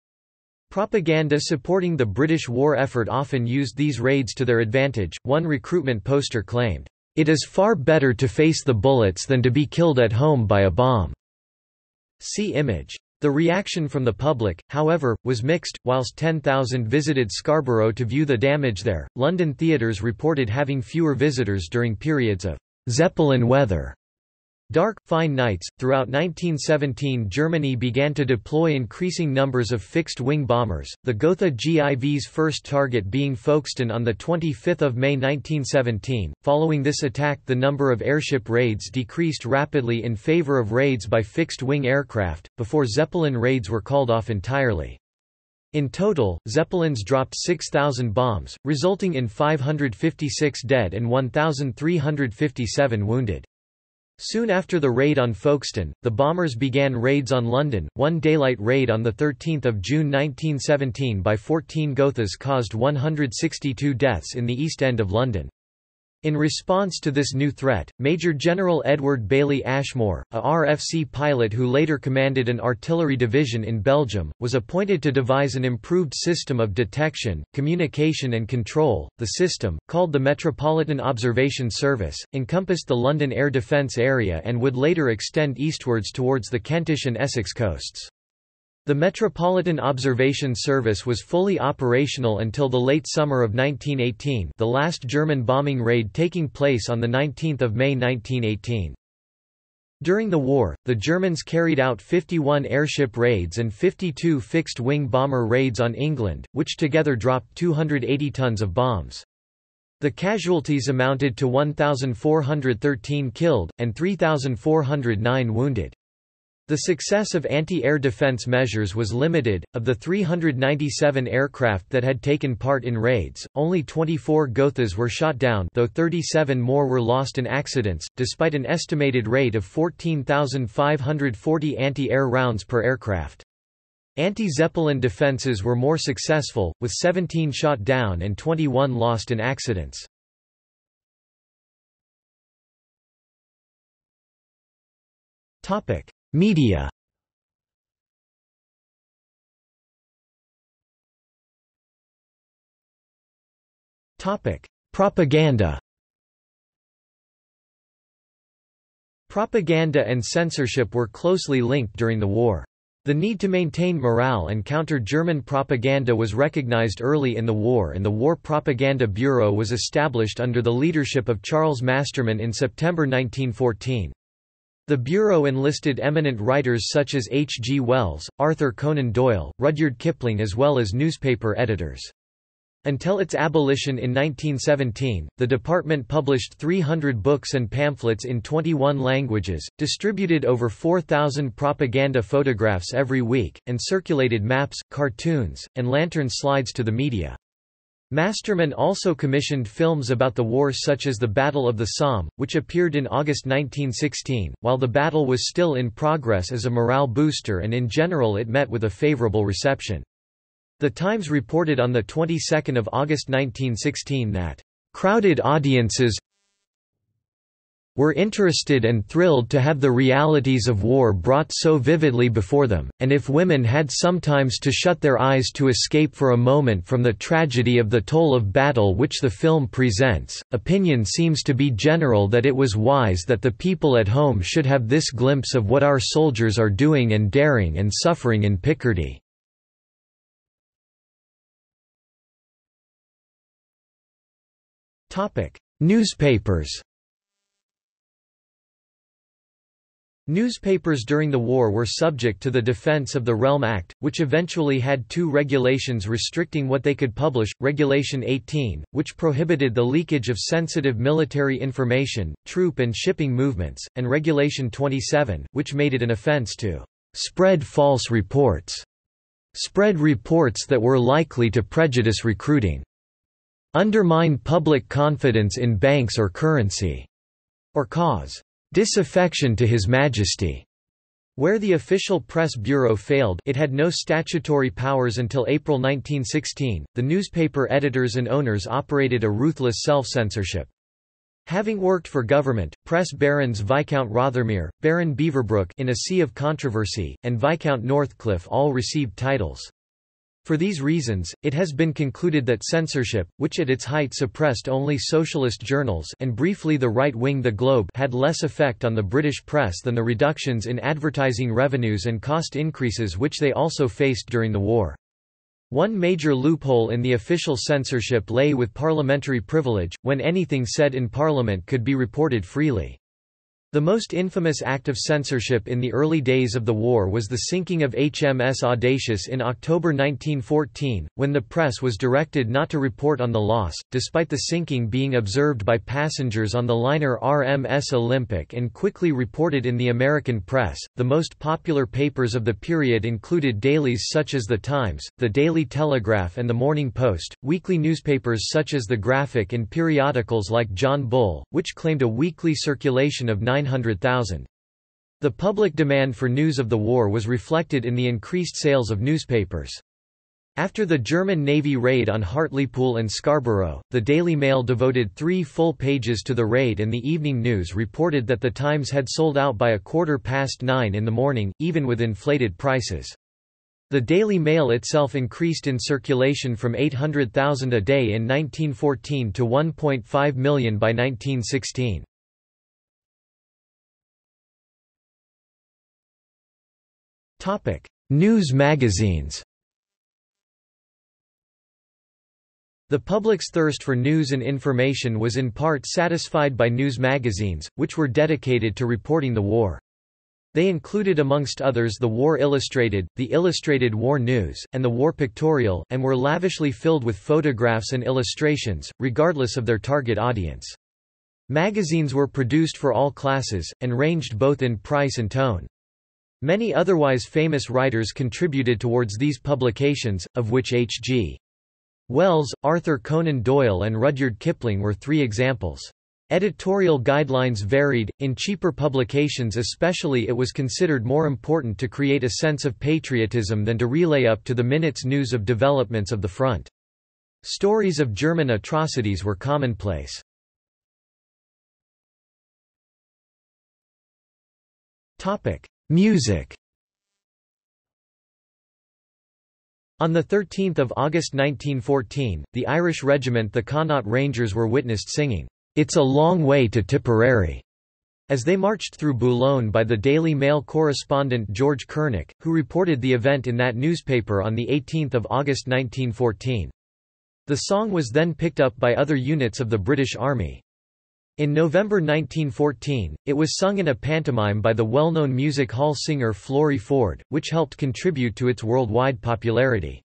Propaganda supporting the British war effort often used these raids to their advantage. One recruitment poster claimed, It is far better to face the bullets than to be killed at home by a bomb. See image. The reaction from the public, however, was mixed. Whilst 10,000 visited Scarborough to view the damage there, London theatres reported having fewer visitors during periods of Zeppelin weather. Dark, fine nights. Throughout 1917, Germany began to deploy increasing numbers of fixed wing bombers, the Gotha GIV's first target being Folkestone on 25 May 1917. Following this attack, the number of airship raids decreased rapidly in favor of raids by fixed wing aircraft, before Zeppelin raids were called off entirely. In total, Zeppelins dropped 6,000 bombs, resulting in 556 dead and 1,357 wounded. Soon after the raid on Folkestone, the bombers began raids on London. One daylight raid on 13 June 1917 by 14 Gothas caused 162 deaths in the East End of London. In response to this new threat, Major General Edward Bailey Ashmore, a RFC pilot who later commanded an artillery division in Belgium, was appointed to devise an improved system of detection, communication and control. The system, called the Metropolitan Observation Service, encompassed the London Air Defence Area and would later extend eastwards towards the Kentish and Essex coasts. The Metropolitan Observation Service was fully operational until the late summer of 1918 the last German bombing raid taking place on 19 May 1918. During the war, the Germans carried out 51 airship raids and 52 fixed-wing bomber raids on England, which together dropped 280 tons of bombs. The casualties amounted to 1,413 killed, and 3,409 wounded. The success of anti-air defense measures was limited. Of the 397 aircraft that had taken part in raids, only 24 Gothas were shot down, though 37 more were lost in accidents, despite an estimated rate of 14,540 anti-air rounds per aircraft. Anti-Zeppelin defenses were more successful, with 17 shot down and 21 lost in accidents. Topic: Media Propaganda Propaganda and censorship were closely linked during the war. The need to maintain morale and counter German propaganda was recognized early in the war and the War Propaganda Bureau was established under the leadership of Charles Masterman in September 1914. The Bureau enlisted eminent writers such as H. G. Wells, Arthur Conan Doyle, Rudyard Kipling as well as newspaper editors. Until its abolition in 1917, the department published 300 books and pamphlets in 21 languages, distributed over 4,000 propaganda photographs every week, and circulated maps, cartoons, and lantern slides to the media. Masterman also commissioned films about the war such as the Battle of the Somme, which appeared in August 1916, while the battle was still in progress as a morale booster and in general it met with a favorable reception. The Times reported on the 22nd of August 1916 that crowded audiences were interested and thrilled to have the realities of war brought so vividly before them, and if women had sometimes to shut their eyes to escape for a moment from the tragedy of the toll of battle which the film presents, opinion seems to be general that it was wise that the people at home should have this glimpse of what our soldiers are doing and daring and suffering in Picardy. Newspapers Newspapers during the war were subject to the Defense of the Realm Act, which eventually had two regulations restricting what they could publish, Regulation 18, which prohibited the leakage of sensitive military information, troop and shipping movements, and Regulation 27, which made it an offense to spread false reports, spread reports that were likely to prejudice recruiting, undermine public confidence in banks or currency, or cause disaffection to His Majesty. Where the official press bureau failed it had no statutory powers until April 1916, the newspaper editors and owners operated a ruthless self-censorship. Having worked for government, press barons Viscount Rothermere, Baron Beaverbrook in A Sea of Controversy, and Viscount Northcliffe all received titles. For these reasons, it has been concluded that censorship, which at its height suppressed only socialist journals and briefly the right-wing The Globe had less effect on the British press than the reductions in advertising revenues and cost increases which they also faced during the war. One major loophole in the official censorship lay with parliamentary privilege, when anything said in Parliament could be reported freely. The most infamous act of censorship in the early days of the war was the sinking of HMS Audacious in October 1914, when the press was directed not to report on the loss, despite the sinking being observed by passengers on the liner RMS Olympic and quickly reported in the American press. The most popular papers of the period included dailies such as The Times, The Daily Telegraph, and The Morning Post, weekly newspapers such as The Graphic, and periodicals like John Bull, which claimed a weekly circulation of 9 900,000. The public demand for news of the war was reflected in the increased sales of newspapers. After the German Navy raid on Hartlepool and Scarborough, the Daily Mail devoted three full pages to the raid and the Evening News reported that the Times had sold out by a quarter past nine in the morning, even with inflated prices. The Daily Mail itself increased in circulation from 800,000 a day in 1914 to 1.5 million by 1916. News magazines The public's thirst for news and information was in part satisfied by news magazines, which were dedicated to reporting the war. They included amongst others the War Illustrated, the Illustrated War News, and the War Pictorial, and were lavishly filled with photographs and illustrations, regardless of their target audience. Magazines were produced for all classes, and ranged both in price and tone. Many otherwise famous writers contributed towards these publications, of which H.G. Wells, Arthur Conan Doyle and Rudyard Kipling were three examples. Editorial guidelines varied, in cheaper publications especially it was considered more important to create a sense of patriotism than to relay up to the minutes news of developments of the front. Stories of German atrocities were commonplace. Music On 13 August 1914, the Irish regiment the Connaught Rangers were witnessed singing, "'It's a Long Way to Tipperary' as they marched through Boulogne by the Daily Mail correspondent George Curnock, who reported the event in that newspaper on 18 August 1914. The song was then picked up by other units of the British Army. In November 1914, it was sung in a pantomime by the well-known music hall singer Florrie Forde, which helped contribute to its worldwide popularity.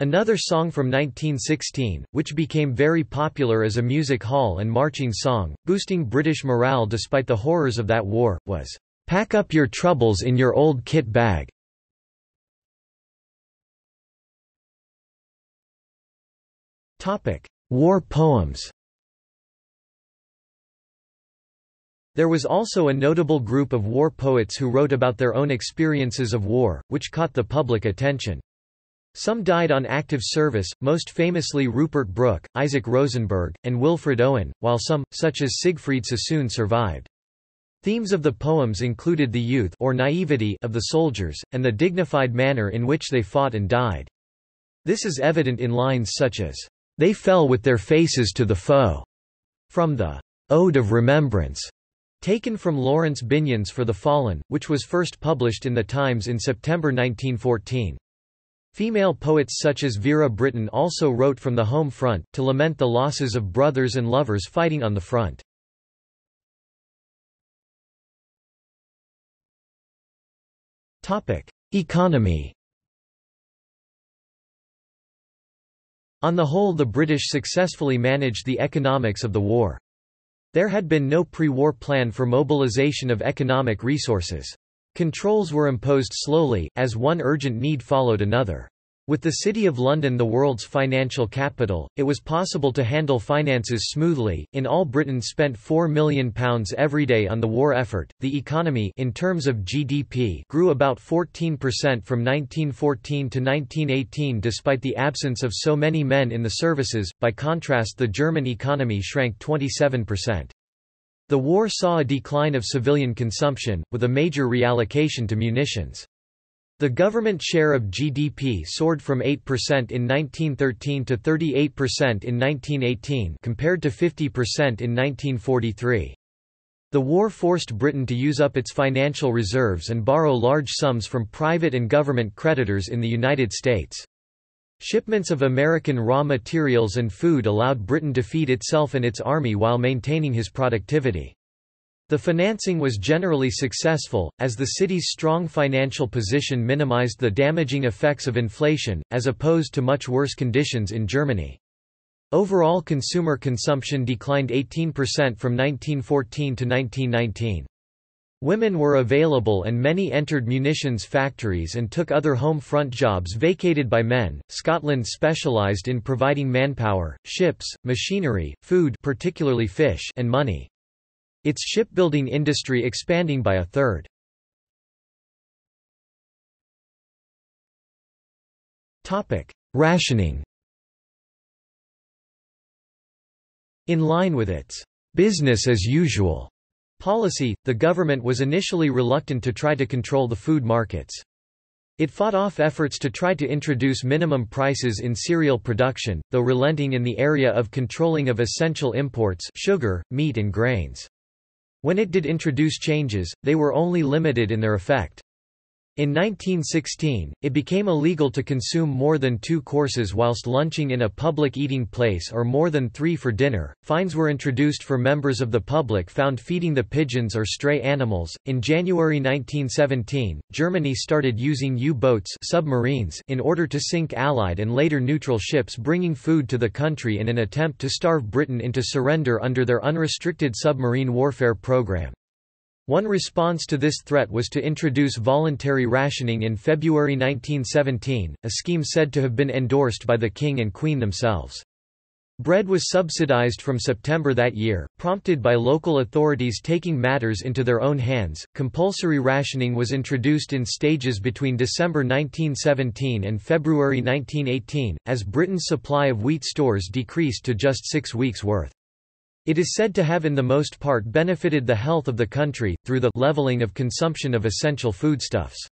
Another song from 1916, which became very popular as a music hall and marching song, boosting British morale despite the horrors of that war, was, "'Pack up your troubles in your old kit bag'". War poems There was also a notable group of war poets who wrote about their own experiences of war, which caught the public attention. Some died on active service, most famously Rupert Brooke, Isaac Rosenberg, and Wilfred Owen, while some, such as Siegfried Sassoon survived. Themes of the poems included the youth or naivety of the soldiers, and the dignified manner in which they fought and died. This is evident in lines such as, "...they fell with their faces to the foe", from the "...ode of remembrance", Taken from Laurence Binyon's For the Fallen, which was first published in The Times in September 1914. Female poets such as Vera Brittain also wrote from the home front, to lament the losses of brothers and lovers fighting on the front. Economy On the whole the British successfully managed the economics of the war. There had been no pre-war plan for mobilization of economic resources. Controls were imposed slowly, as one urgent need followed another. With the City of London the world's financial capital, it was possible to handle finances smoothly. In all Britain spent £4 million every day on the war effort. The economy in terms of GDP grew about 14% from 1914 to 1918 despite the absence of so many men in the services. By contrast, the German economy shrank 27%. The war saw a decline of civilian consumption, with a major reallocation to munitions. The government share of GDP soared from 8% in 1913 to 38% in 1918 compared to 50% in 1943. The war forced Britain to use up its financial reserves and borrow large sums from private and government creditors in the United States. Shipments of American raw materials and food allowed Britain to feed itself and its army while maintaining his productivity. The financing was generally successful, as the city's strong financial position minimized the damaging effects of inflation, as opposed to much worse conditions in Germany. Overall consumer consumption declined 18% from 1914 to 1919. Women were available and many entered munitions factories and took other home front jobs vacated by men. Scotland specialised in providing manpower, ships, machinery, food particularly fish and money. Its shipbuilding industry expanding by a third. Rationing In line with its business as usual policy, the government was initially reluctant to try to control the food markets. It fought off efforts to try to introduce minimum prices in cereal production, though relenting in the area of controlling of essential imports sugar, meat and grains. When it did introduce changes, they were only limited in their effect. In 1916, it became illegal to consume more than two courses whilst lunching in a public eating place or more than three for dinner. Fines were introduced for members of the public found feeding the pigeons or stray animals. In January 1917, Germany started using U-boats submarines in order to sink Allied and later neutral ships bringing food to the country in an attempt to starve Britain into surrender under their unrestricted submarine warfare program. One response to this threat was to introduce voluntary rationing in February 1917, a scheme said to have been endorsed by the King and Queen themselves. Bread was subsidized from September that year, prompted by local authorities taking matters into their own hands. Compulsory rationing was introduced in stages between December 1917 and February 1918, as Britain's supply of wheat stores decreased to just six weeks' worth. It is said to have in the most part benefited the health of the country, through the leveling of consumption of essential foodstuffs.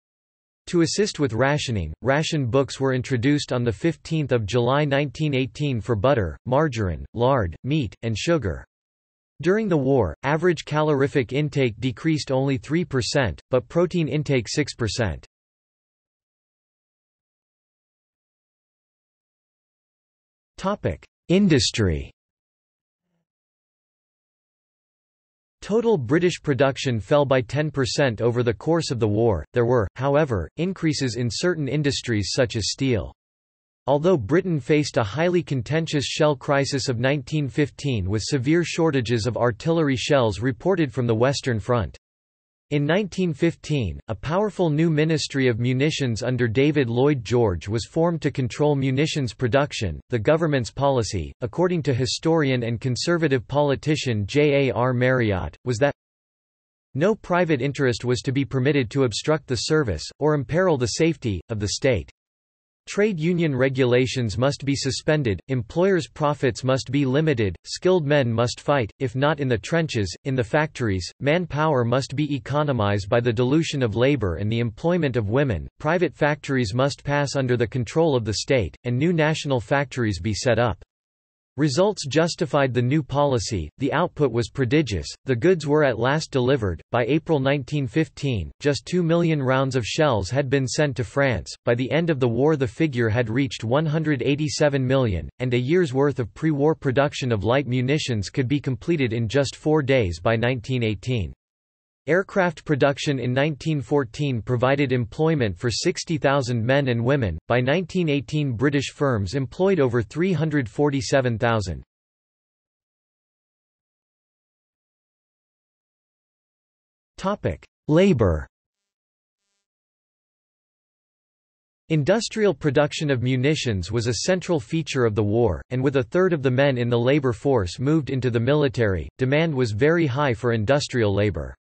To assist with rationing, ration books were introduced on 15 July 1918 for butter, margarine, lard, meat, and sugar. During the war, average calorific intake decreased only 3%, but protein intake 6%. Industry Total British production fell by 10% over the course of the war. There were, however, increases in certain industries such as steel. Although Britain faced a highly contentious shell crisis of 1915 with severe shortages of artillery shells reported from the Western Front. In 1915, a powerful new Ministry of Munitions under David Lloyd George was formed to control munitions production. The government's policy, according to historian and conservative politician J. A. R. Marriott, was that no private interest was to be permitted to obstruct the service, or imperil the safety, of the state. Trade union regulations must be suspended, employers' profits must be limited, skilled men must fight, if not in the trenches, in the factories, manpower must be economized by the dilution of labor and the employment of women, private factories must pass under the control of the state, and new national factories be set up. Results justified the new policy, the output was prodigious, the goods were at last delivered. By April 1915, just 2 million rounds of shells had been sent to France, by the end of the war the figure had reached 187 million, and a year's worth of pre-war production of light munitions could be completed in just four days by 1918. Aircraft production in 1914 provided employment for 60,000 men and women. By 1918, British firms employed over 347,000. Topic: Labor. Industrial production of munitions was a central feature of the war, and with a third of the men in the labor force moved into the military, demand was very high for industrial labor.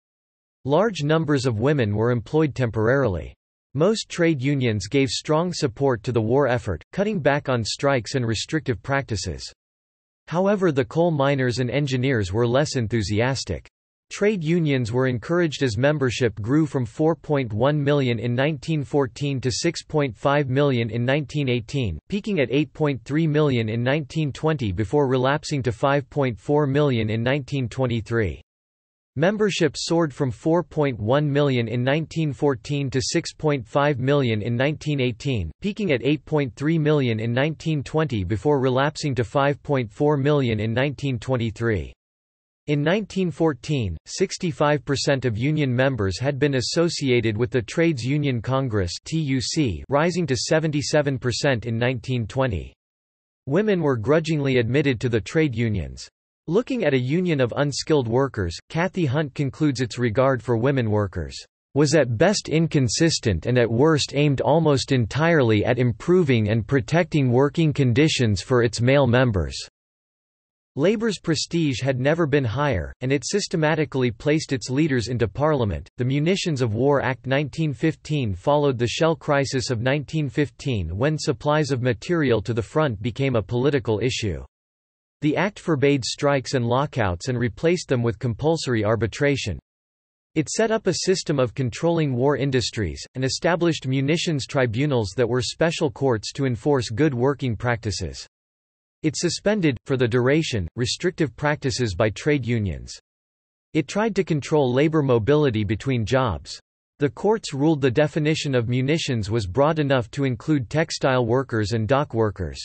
Large numbers of women were employed temporarily. Most trade unions gave strong support to the war effort, cutting back on strikes and restrictive practices. However the coal miners and engineers were less enthusiastic. Trade unions were encouraged as membership grew from 4.1 million in 1914 to 6.5 million in 1918, peaking at 8.3 million in 1920 before relapsing to 5.4 million in 1923. Membership soared from 4.1 million in 1914 to 6.5 million in 1918, peaking at 8.3 million in 1920 before relapsing to 5.4 million in 1923. In 1914, 65% of union members had been associated with the Trades Union Congress rising to 77% in 1920. Women were grudgingly admitted to the trade unions. Looking at a union of unskilled workers, Cathy Hunt concludes its regard for women workers was at best inconsistent and at worst aimed almost entirely at improving and protecting working conditions for its male members. Labour's prestige had never been higher, and it systematically placed its leaders into Parliament. The Munitions of War Act 1915 followed the shell crisis of 1915 when supplies of material to the front became a political issue. The act forbade strikes and lockouts and replaced them with compulsory arbitration. It set up a system of controlling war industries, and established munitions tribunals that were special courts to enforce good working practices. It suspended, for the duration, restrictive practices by trade unions. It tried to control labor mobility between jobs. The courts ruled the definition of munitions was broad enough to include textile workers and dock workers.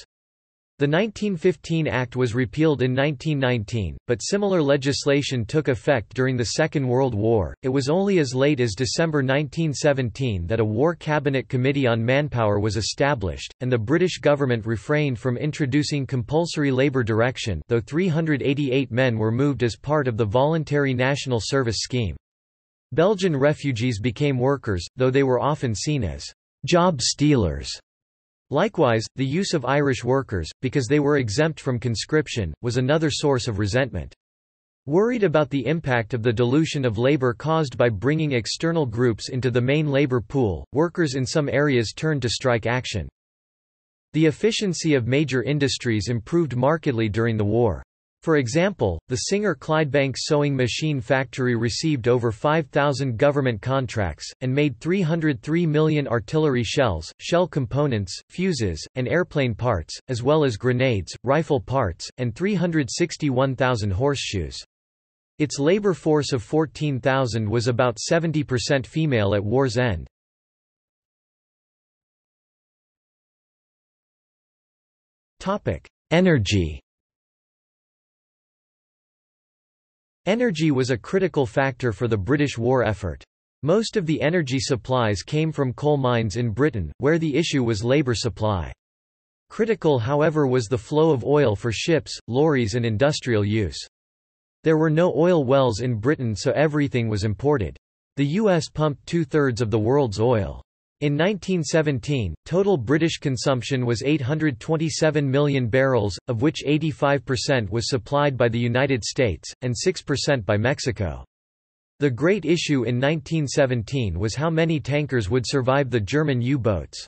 The 1915 Act was repealed in 1919, but similar legislation took effect during the Second World War. It was only as late as December 1917 that a War Cabinet Committee on Manpower was established, and the British government refrained from introducing compulsory labour direction, though 388 men were moved as part of the Voluntary National Service Scheme. Belgian refugees became workers, though they were often seen as job stealers. Likewise, the use of Irish workers, because they were exempt from conscription, was another source of resentment. Worried about the impact of the dilution of labor caused by bringing external groups into the main labor pool, workers in some areas turned to strike action. The efficiency of major industries improved markedly during the war. For example, the Singer Clydebank sewing machine factory received over 5,000 government contracts, and made 303 million artillery shells, shell components, fuses, and airplane parts, as well as grenades, rifle parts, and 361,000 horseshoes. Its labor force of 14,000 was about 70% female at war's end. Energy Energy was a critical factor for the British war effort. Most of the energy supplies came from coal mines in Britain, where the issue was labour supply. Critical however was the flow of oil for ships, lorries and industrial use. There were no oil wells in Britain so everything was imported. The US pumped two-thirds of the world's oil. In 1917, total British consumption was 827 million barrels, of which 85% was supplied by the United States, and 6% by Mexico. The great issue in 1917 was how many tankers would survive the German U-boats.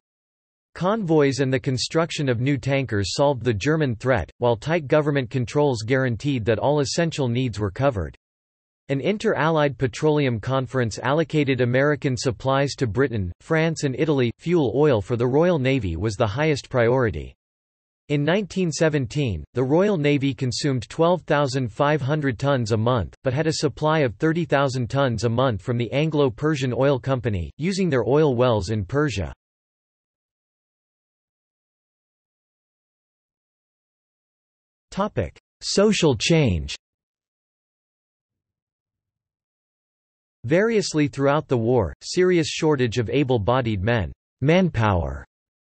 Convoys and the construction of new tankers solved the German threat, while tight government controls guaranteed that all essential needs were covered. An inter-Allied petroleum conference allocated American supplies to Britain, France and Italy. Fuel oil for the Royal Navy was the highest priority. In 1917, the Royal Navy consumed 12,500 tons a month, but had a supply of 30,000 tons a month from the Anglo-Persian Oil Company, using their oil wells in Persia. Social change Variously throughout the war, serious shortage of able-bodied men manpower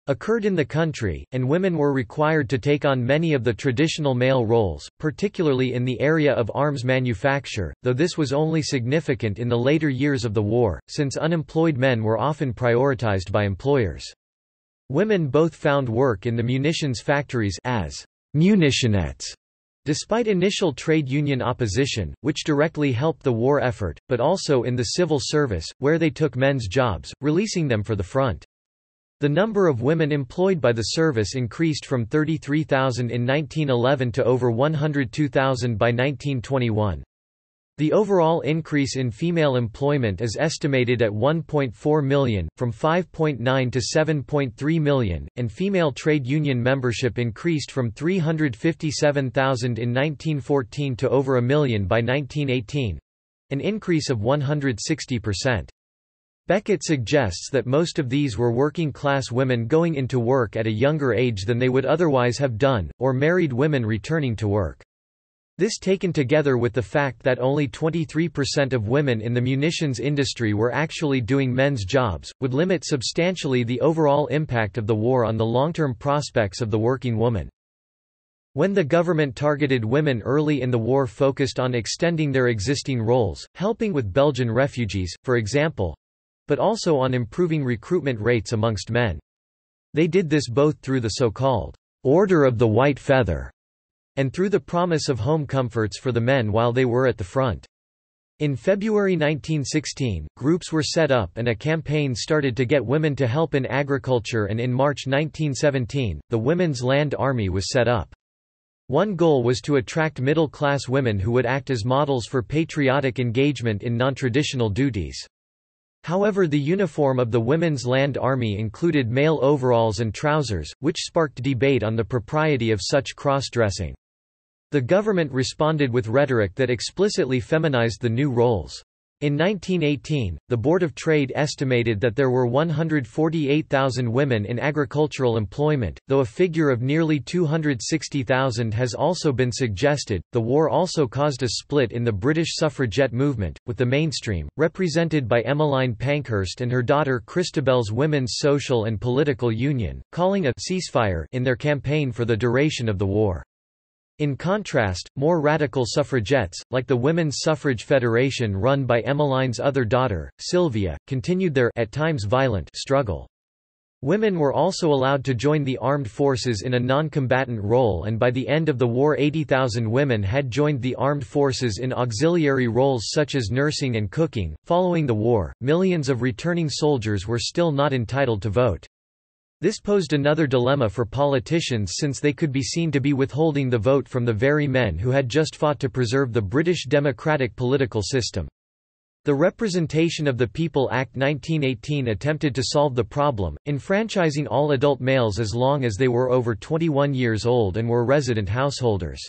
occurred in the country, and women were required to take on many of the traditional male roles, particularly in the area of arms manufacture, though this was only significant in the later years of the war, since unemployed men were often prioritized by employers. Women both found work in the munitions factories as munitionettes Despite initial trade union opposition, which directly helped the war effort, but also in the civil service, where they took men's jobs, releasing them for the front. The number of women employed by the service increased from 33,000 in 1911 to over 102,000 by 1921. The overall increase in female employment is estimated at 1.4 million, from 5.9 to 7.3 million, and female trade union membership increased from 357,000 in 1914 to over a million by 1918—an increase of 160%. Beckett suggests that most of these were working-class women going into work at a younger age than they would otherwise have done, or married women returning to work. This taken together with the fact that only 23% of women in the munitions industry were actually doing men's jobs, would limit substantially the overall impact of the war on the long-term prospects of the working woman. When the government targeted women early in the war focused on extending their existing roles, helping with Belgian refugees, for example—but also on improving recruitment rates amongst men. They did this both through the so-called Order of the White Feather and through the promise of home comforts for the men while they were at the front. In February 1916, groups were set up and a campaign started to get women to help in agriculture and in March 1917, the Women's Land Army was set up. One goal was to attract middle-class women who would act as models for patriotic engagement in non-traditional duties. However the uniform of the Women's Land Army included male overalls and trousers, which sparked debate on the propriety of such cross-dressing. The government responded with rhetoric that explicitly feminized the new roles. In 1918, the Board of Trade estimated that there were 148,000 women in agricultural employment, though a figure of nearly 260,000 has also been suggested. The war also caused a split in the British suffragette movement, with the mainstream, represented by Emmeline Pankhurst and her daughter Christabel's Women's Social and Political Union, calling a ceasefire in their campaign for the duration of the war. In contrast, more radical suffragettes, like the Women's Suffrage Federation run by Emmeline's other daughter, Sylvia, continued their at times violent struggle. Women were also allowed to join the armed forces in a non-combatant role and by the end of the war 80,000 women had joined the armed forces in auxiliary roles such as nursing and cooking. Following the war, millions of returning soldiers were still not entitled to vote. This posed another dilemma for politicians since they could be seen to be withholding the vote from the very men who had just fought to preserve the British democratic political system. The Representation of the People Act 1918 attempted to solve the problem, enfranchising all adult males as long as they were over 21 years old and were resident householders.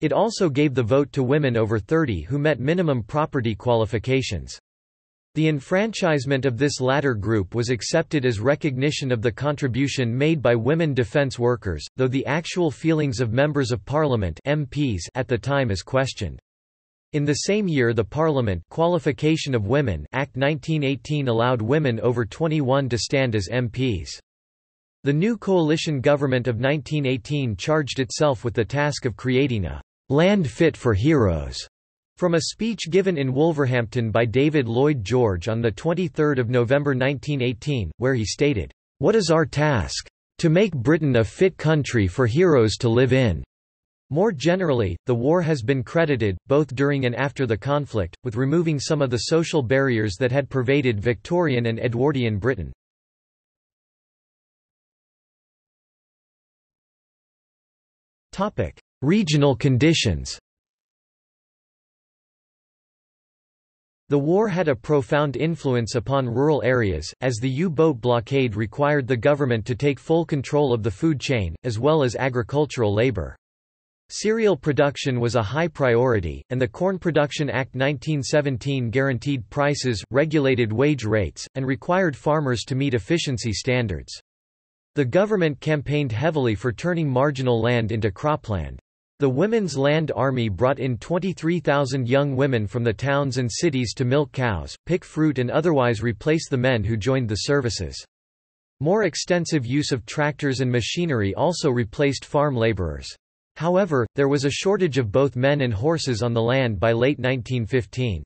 It also gave the vote to women over 30 who met minimum property qualifications. The enfranchisement of this latter group was accepted as recognition of the contribution made by women defence workers, though the actual feelings of members of parliament MPs at the time is questioned. In the same year the Parliament Qualification of Women Act 1918 allowed women over 21 to stand as MPs. The new coalition government of 1918 charged itself with the task of creating a land fit for heroes from a speech given in Wolverhampton by David Lloyd George on 23 November 1918, where he stated, "'What is our task? To make Britain a fit country for heroes to live in." More generally, the war has been credited, both during and after the conflict, with removing some of the social barriers that had pervaded Victorian and Edwardian Britain. Regional conditions The war had a profound influence upon rural areas, as the U-boat blockade required the government to take full control of the food chain, as well as agricultural labor. Cereal production was a high priority, and the Corn Production Act 1917 guaranteed prices, regulated wage rates, and required farmers to meet efficiency standards. The government campaigned heavily for turning marginal land into cropland. The Women's Land Army brought in 23,000 young women from the towns and cities to milk cows, pick fruit and otherwise replace the men who joined the services. More extensive use of tractors and machinery also replaced farm laborers. However, there was a shortage of both men and horses on the land by late 1915.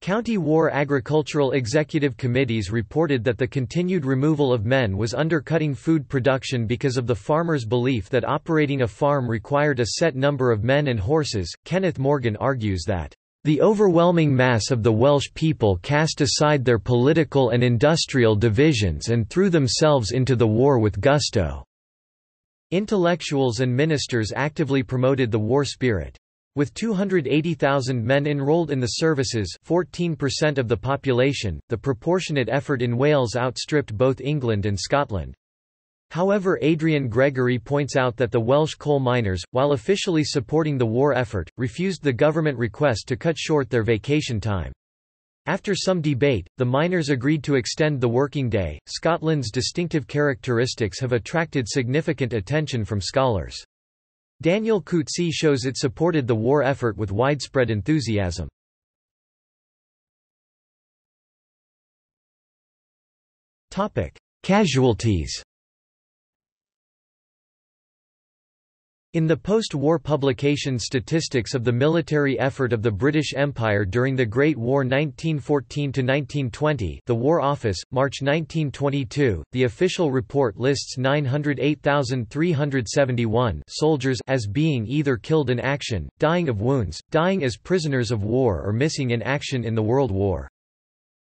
County War Agricultural Executive Committees reported that the continued removal of men was undercutting food production because of the farmers' belief that operating a farm required a set number of men and horses. Kenneth Morgan argues that the overwhelming mass of the Welsh people cast aside their political and industrial divisions and threw themselves into the war with gusto. Intellectuals and ministers actively promoted the war spirit. With 280,000 men enrolled in the services 14% of the population, the proportionate effort in Wales outstripped both England and Scotland. However Adrian Gregory points out that the Welsh coal miners, while officially supporting the war effort, refused the government request to cut short their vacation time. After some debate, the miners agreed to extend the working day. Scotland's distinctive characteristics have attracted significant attention from scholars. Daniel Coetzee shows it supported the war effort with widespread enthusiasm. Casualties In the post-war publication Statistics of the Military Effort of the British Empire during the Great War 1914–1920 The War Office, March 1922, the official report lists 908,371 soldiers as being either killed in action, dying of wounds, dying as prisoners of war or missing in action in the World War.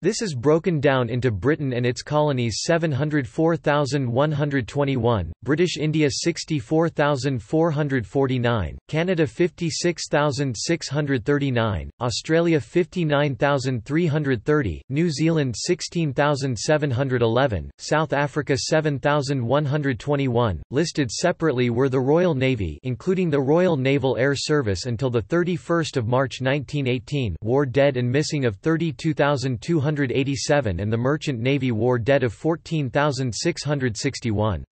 This is broken down into Britain and its colonies 704,121, British India 64,449, Canada 56,639, Australia 59,330, New Zealand 16,711, South Africa 7,121. Listed separately were the Royal Navy including the Royal Naval Air Service until 31 March 1918 war dead and missing of 32,200 187 and the Merchant Navy war dead of 14,661.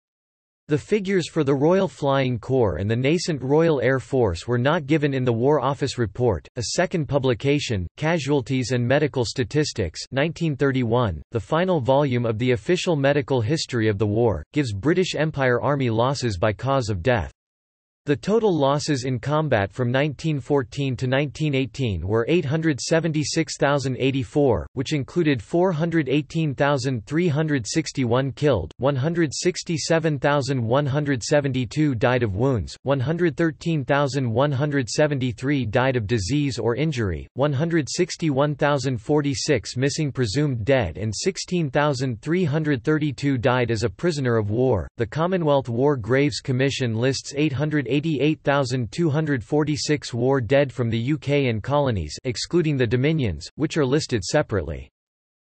The figures for the Royal Flying Corps and the nascent Royal Air Force were not given in the War Office Report. A second publication, Casualties and Medical Statistics, 1931, the final volume of the official medical history of the war, gives British Empire Army losses by cause of death. The total losses in combat from 1914 to 1918 were 876,084, which included 418,361 killed, 167,172 died of wounds, 113,173 died of disease or injury, 161,046 missing presumed dead and 16,332 died as a prisoner of war. The Commonwealth War Graves Commission lists 880 88,246 war dead from the UK and colonies excluding the Dominions, which are listed separately.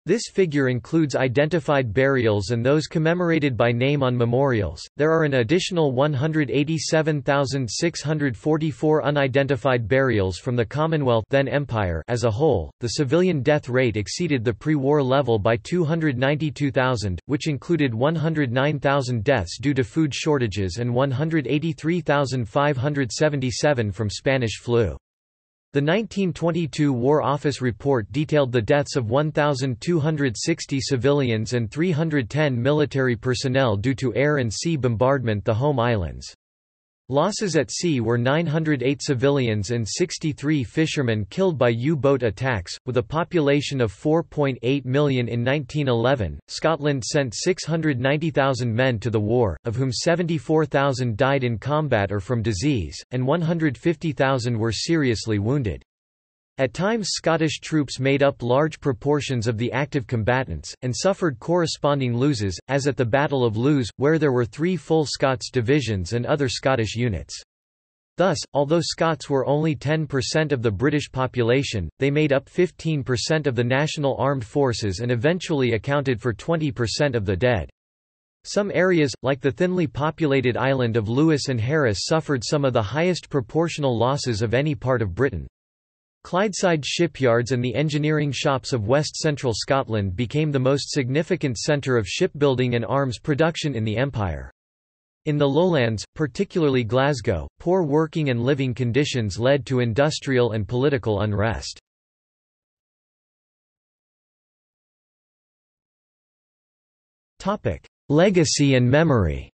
This figure includes identified burials and those commemorated by name on memorials. There are an additional 187,644 unidentified burials from the Commonwealth then Empire as a whole. The civilian death rate exceeded the pre-war level by 292,000, which included 109,000 deaths due to food shortages and 183,577 from Spanish flu. The 1922 War Office report detailed the deaths of 1,260 civilians and 310 military personnel due to air and sea bombardment the home islands. Losses at sea were 908 civilians and 63 fishermen killed by U-boat attacks. With a population of 4.8 million in 1911, Scotland sent 690,000 men to the war, of whom 74,000 died in combat or from disease, and 150,000 were seriously wounded. At times Scottish troops made up large proportions of the active combatants, and suffered corresponding losses, as at the Battle of Loos, where there were three full Scots divisions and other Scottish units. Thus, although Scots were only 10% of the British population, they made up 15% of the national armed forces and eventually accounted for 20% of the dead. Some areas, like the thinly populated island of Lewis and Harris suffered some of the highest proportional losses of any part of Britain. Clydeside shipyards and the engineering shops of west-central Scotland became the most significant centre of shipbuilding and arms production in the empire. In the lowlands, particularly Glasgow, poor working and living conditions led to industrial and political unrest. Legacy and memory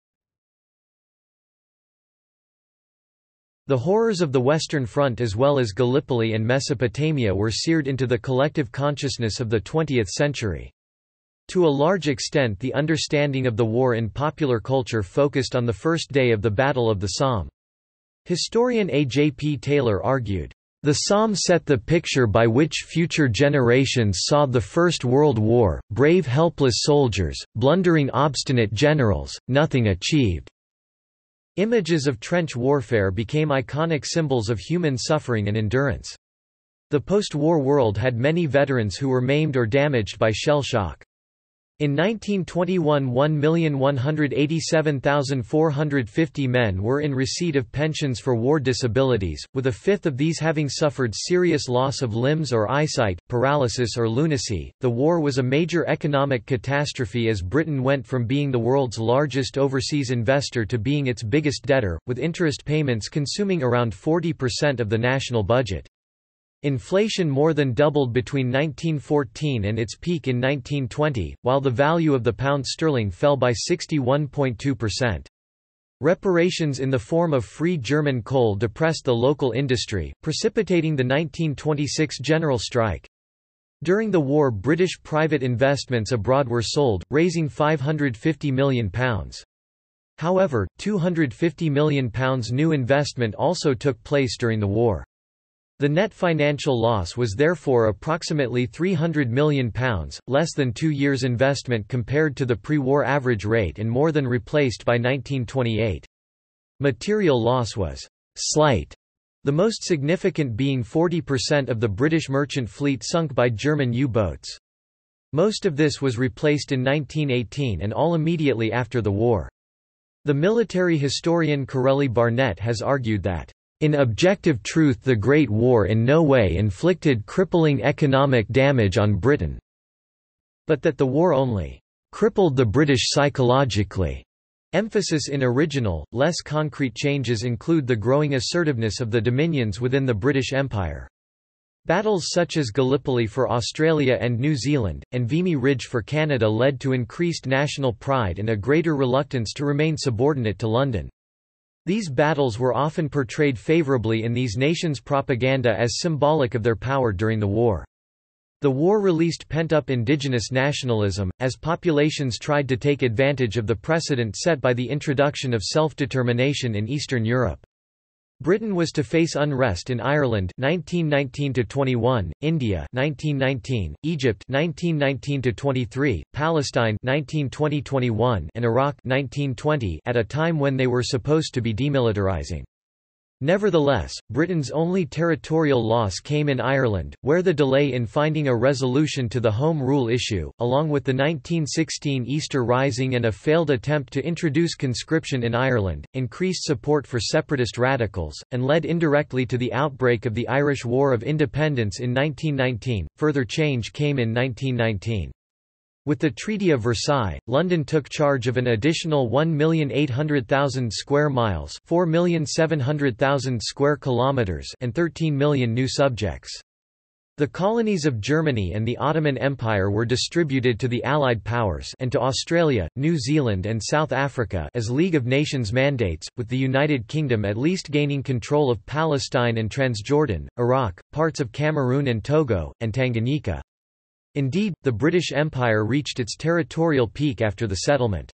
The horrors of the Western Front as well as Gallipoli and Mesopotamia were seared into the collective consciousness of the 20th century. To a large extent the understanding of the war in popular culture focused on the first day of the Battle of the Somme. Historian A. J. P. Taylor argued, "...the Somme set the picture by which future generations saw the First World War, brave helpless soldiers, blundering obstinate generals, nothing achieved." Images of trench warfare became iconic symbols of human suffering and endurance. The post-war world had many veterans who were maimed or damaged by shell shock. In 1921 1,187,450 men were in receipt of pensions for war disabilities, with a fifth of these having suffered serious loss of limbs or eyesight, paralysis or lunacy. The war was a major economic catastrophe as Britain went from being the world's largest overseas investor to being its biggest debtor, with interest payments consuming around 40% of the national budget. Inflation more than doubled between 1914 and its peak in 1920, while the value of the pound sterling fell by 61.2%. Reparations in the form of free German coal depressed the local industry, precipitating the 1926 general strike. During the war British private investments abroad were sold, raising £550 million. However, £250 million new investment also took place during the war. The net financial loss was therefore approximately £300 million, less than two years' investment compared to the pre-war average rate and more than replaced by 1928. Material loss was slight, the most significant being 40% of the British merchant fleet sunk by German U-boats. Most of this was replaced in 1918 and all immediately after the war. The military historian Corelli Barnett has argued that in objective truth the Great War in no way inflicted crippling economic damage on Britain, but that the war only crippled the British psychologically. Emphasis in original, less concrete changes include the growing assertiveness of the dominions within the British Empire. Battles such as Gallipoli for Australia and New Zealand, and Vimy Ridge for Canada led to increased national pride and a greater reluctance to remain subordinate to London. These battles were often portrayed favorably in these nations' propaganda as symbolic of their power during the war. The war released pent-up indigenous nationalism, as populations tried to take advantage of the precedent set by the introduction of self-determination in Eastern Europe. Britain was to face unrest in Ireland 1919-21, India 1919, Egypt 1919-23, Palestine 1920-21 and Iraq 1920 at a time when they were supposed to be demilitarizing. Nevertheless, Britain's only territorial loss came in Ireland, where the delay in finding a resolution to the Home Rule issue, along with the 1916 Easter Rising and a failed attempt to introduce conscription in Ireland, increased support for separatist radicals, and led indirectly to the outbreak of the Irish War of Independence in 1919. Further change came in 1919. With the Treaty of Versailles, London took charge of an additional 1,800,000 square miles, 4,700,000 square kilometers, and 13 million new subjects. The colonies of Germany and the Ottoman Empire were distributed to the Allied powers and to Australia, New Zealand and South Africa as League of Nations mandates, with the United Kingdom at least gaining control of Palestine and Transjordan, Iraq, parts of Cameroon and Togo, and Tanganyika. Indeed, the British Empire reached its territorial peak after the settlement.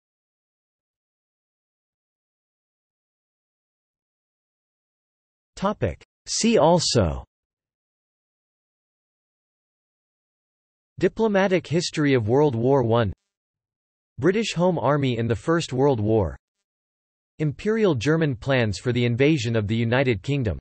See also Diplomatic history of World War I British Home Army in the First World War Imperial German plans for the invasion of the United Kingdom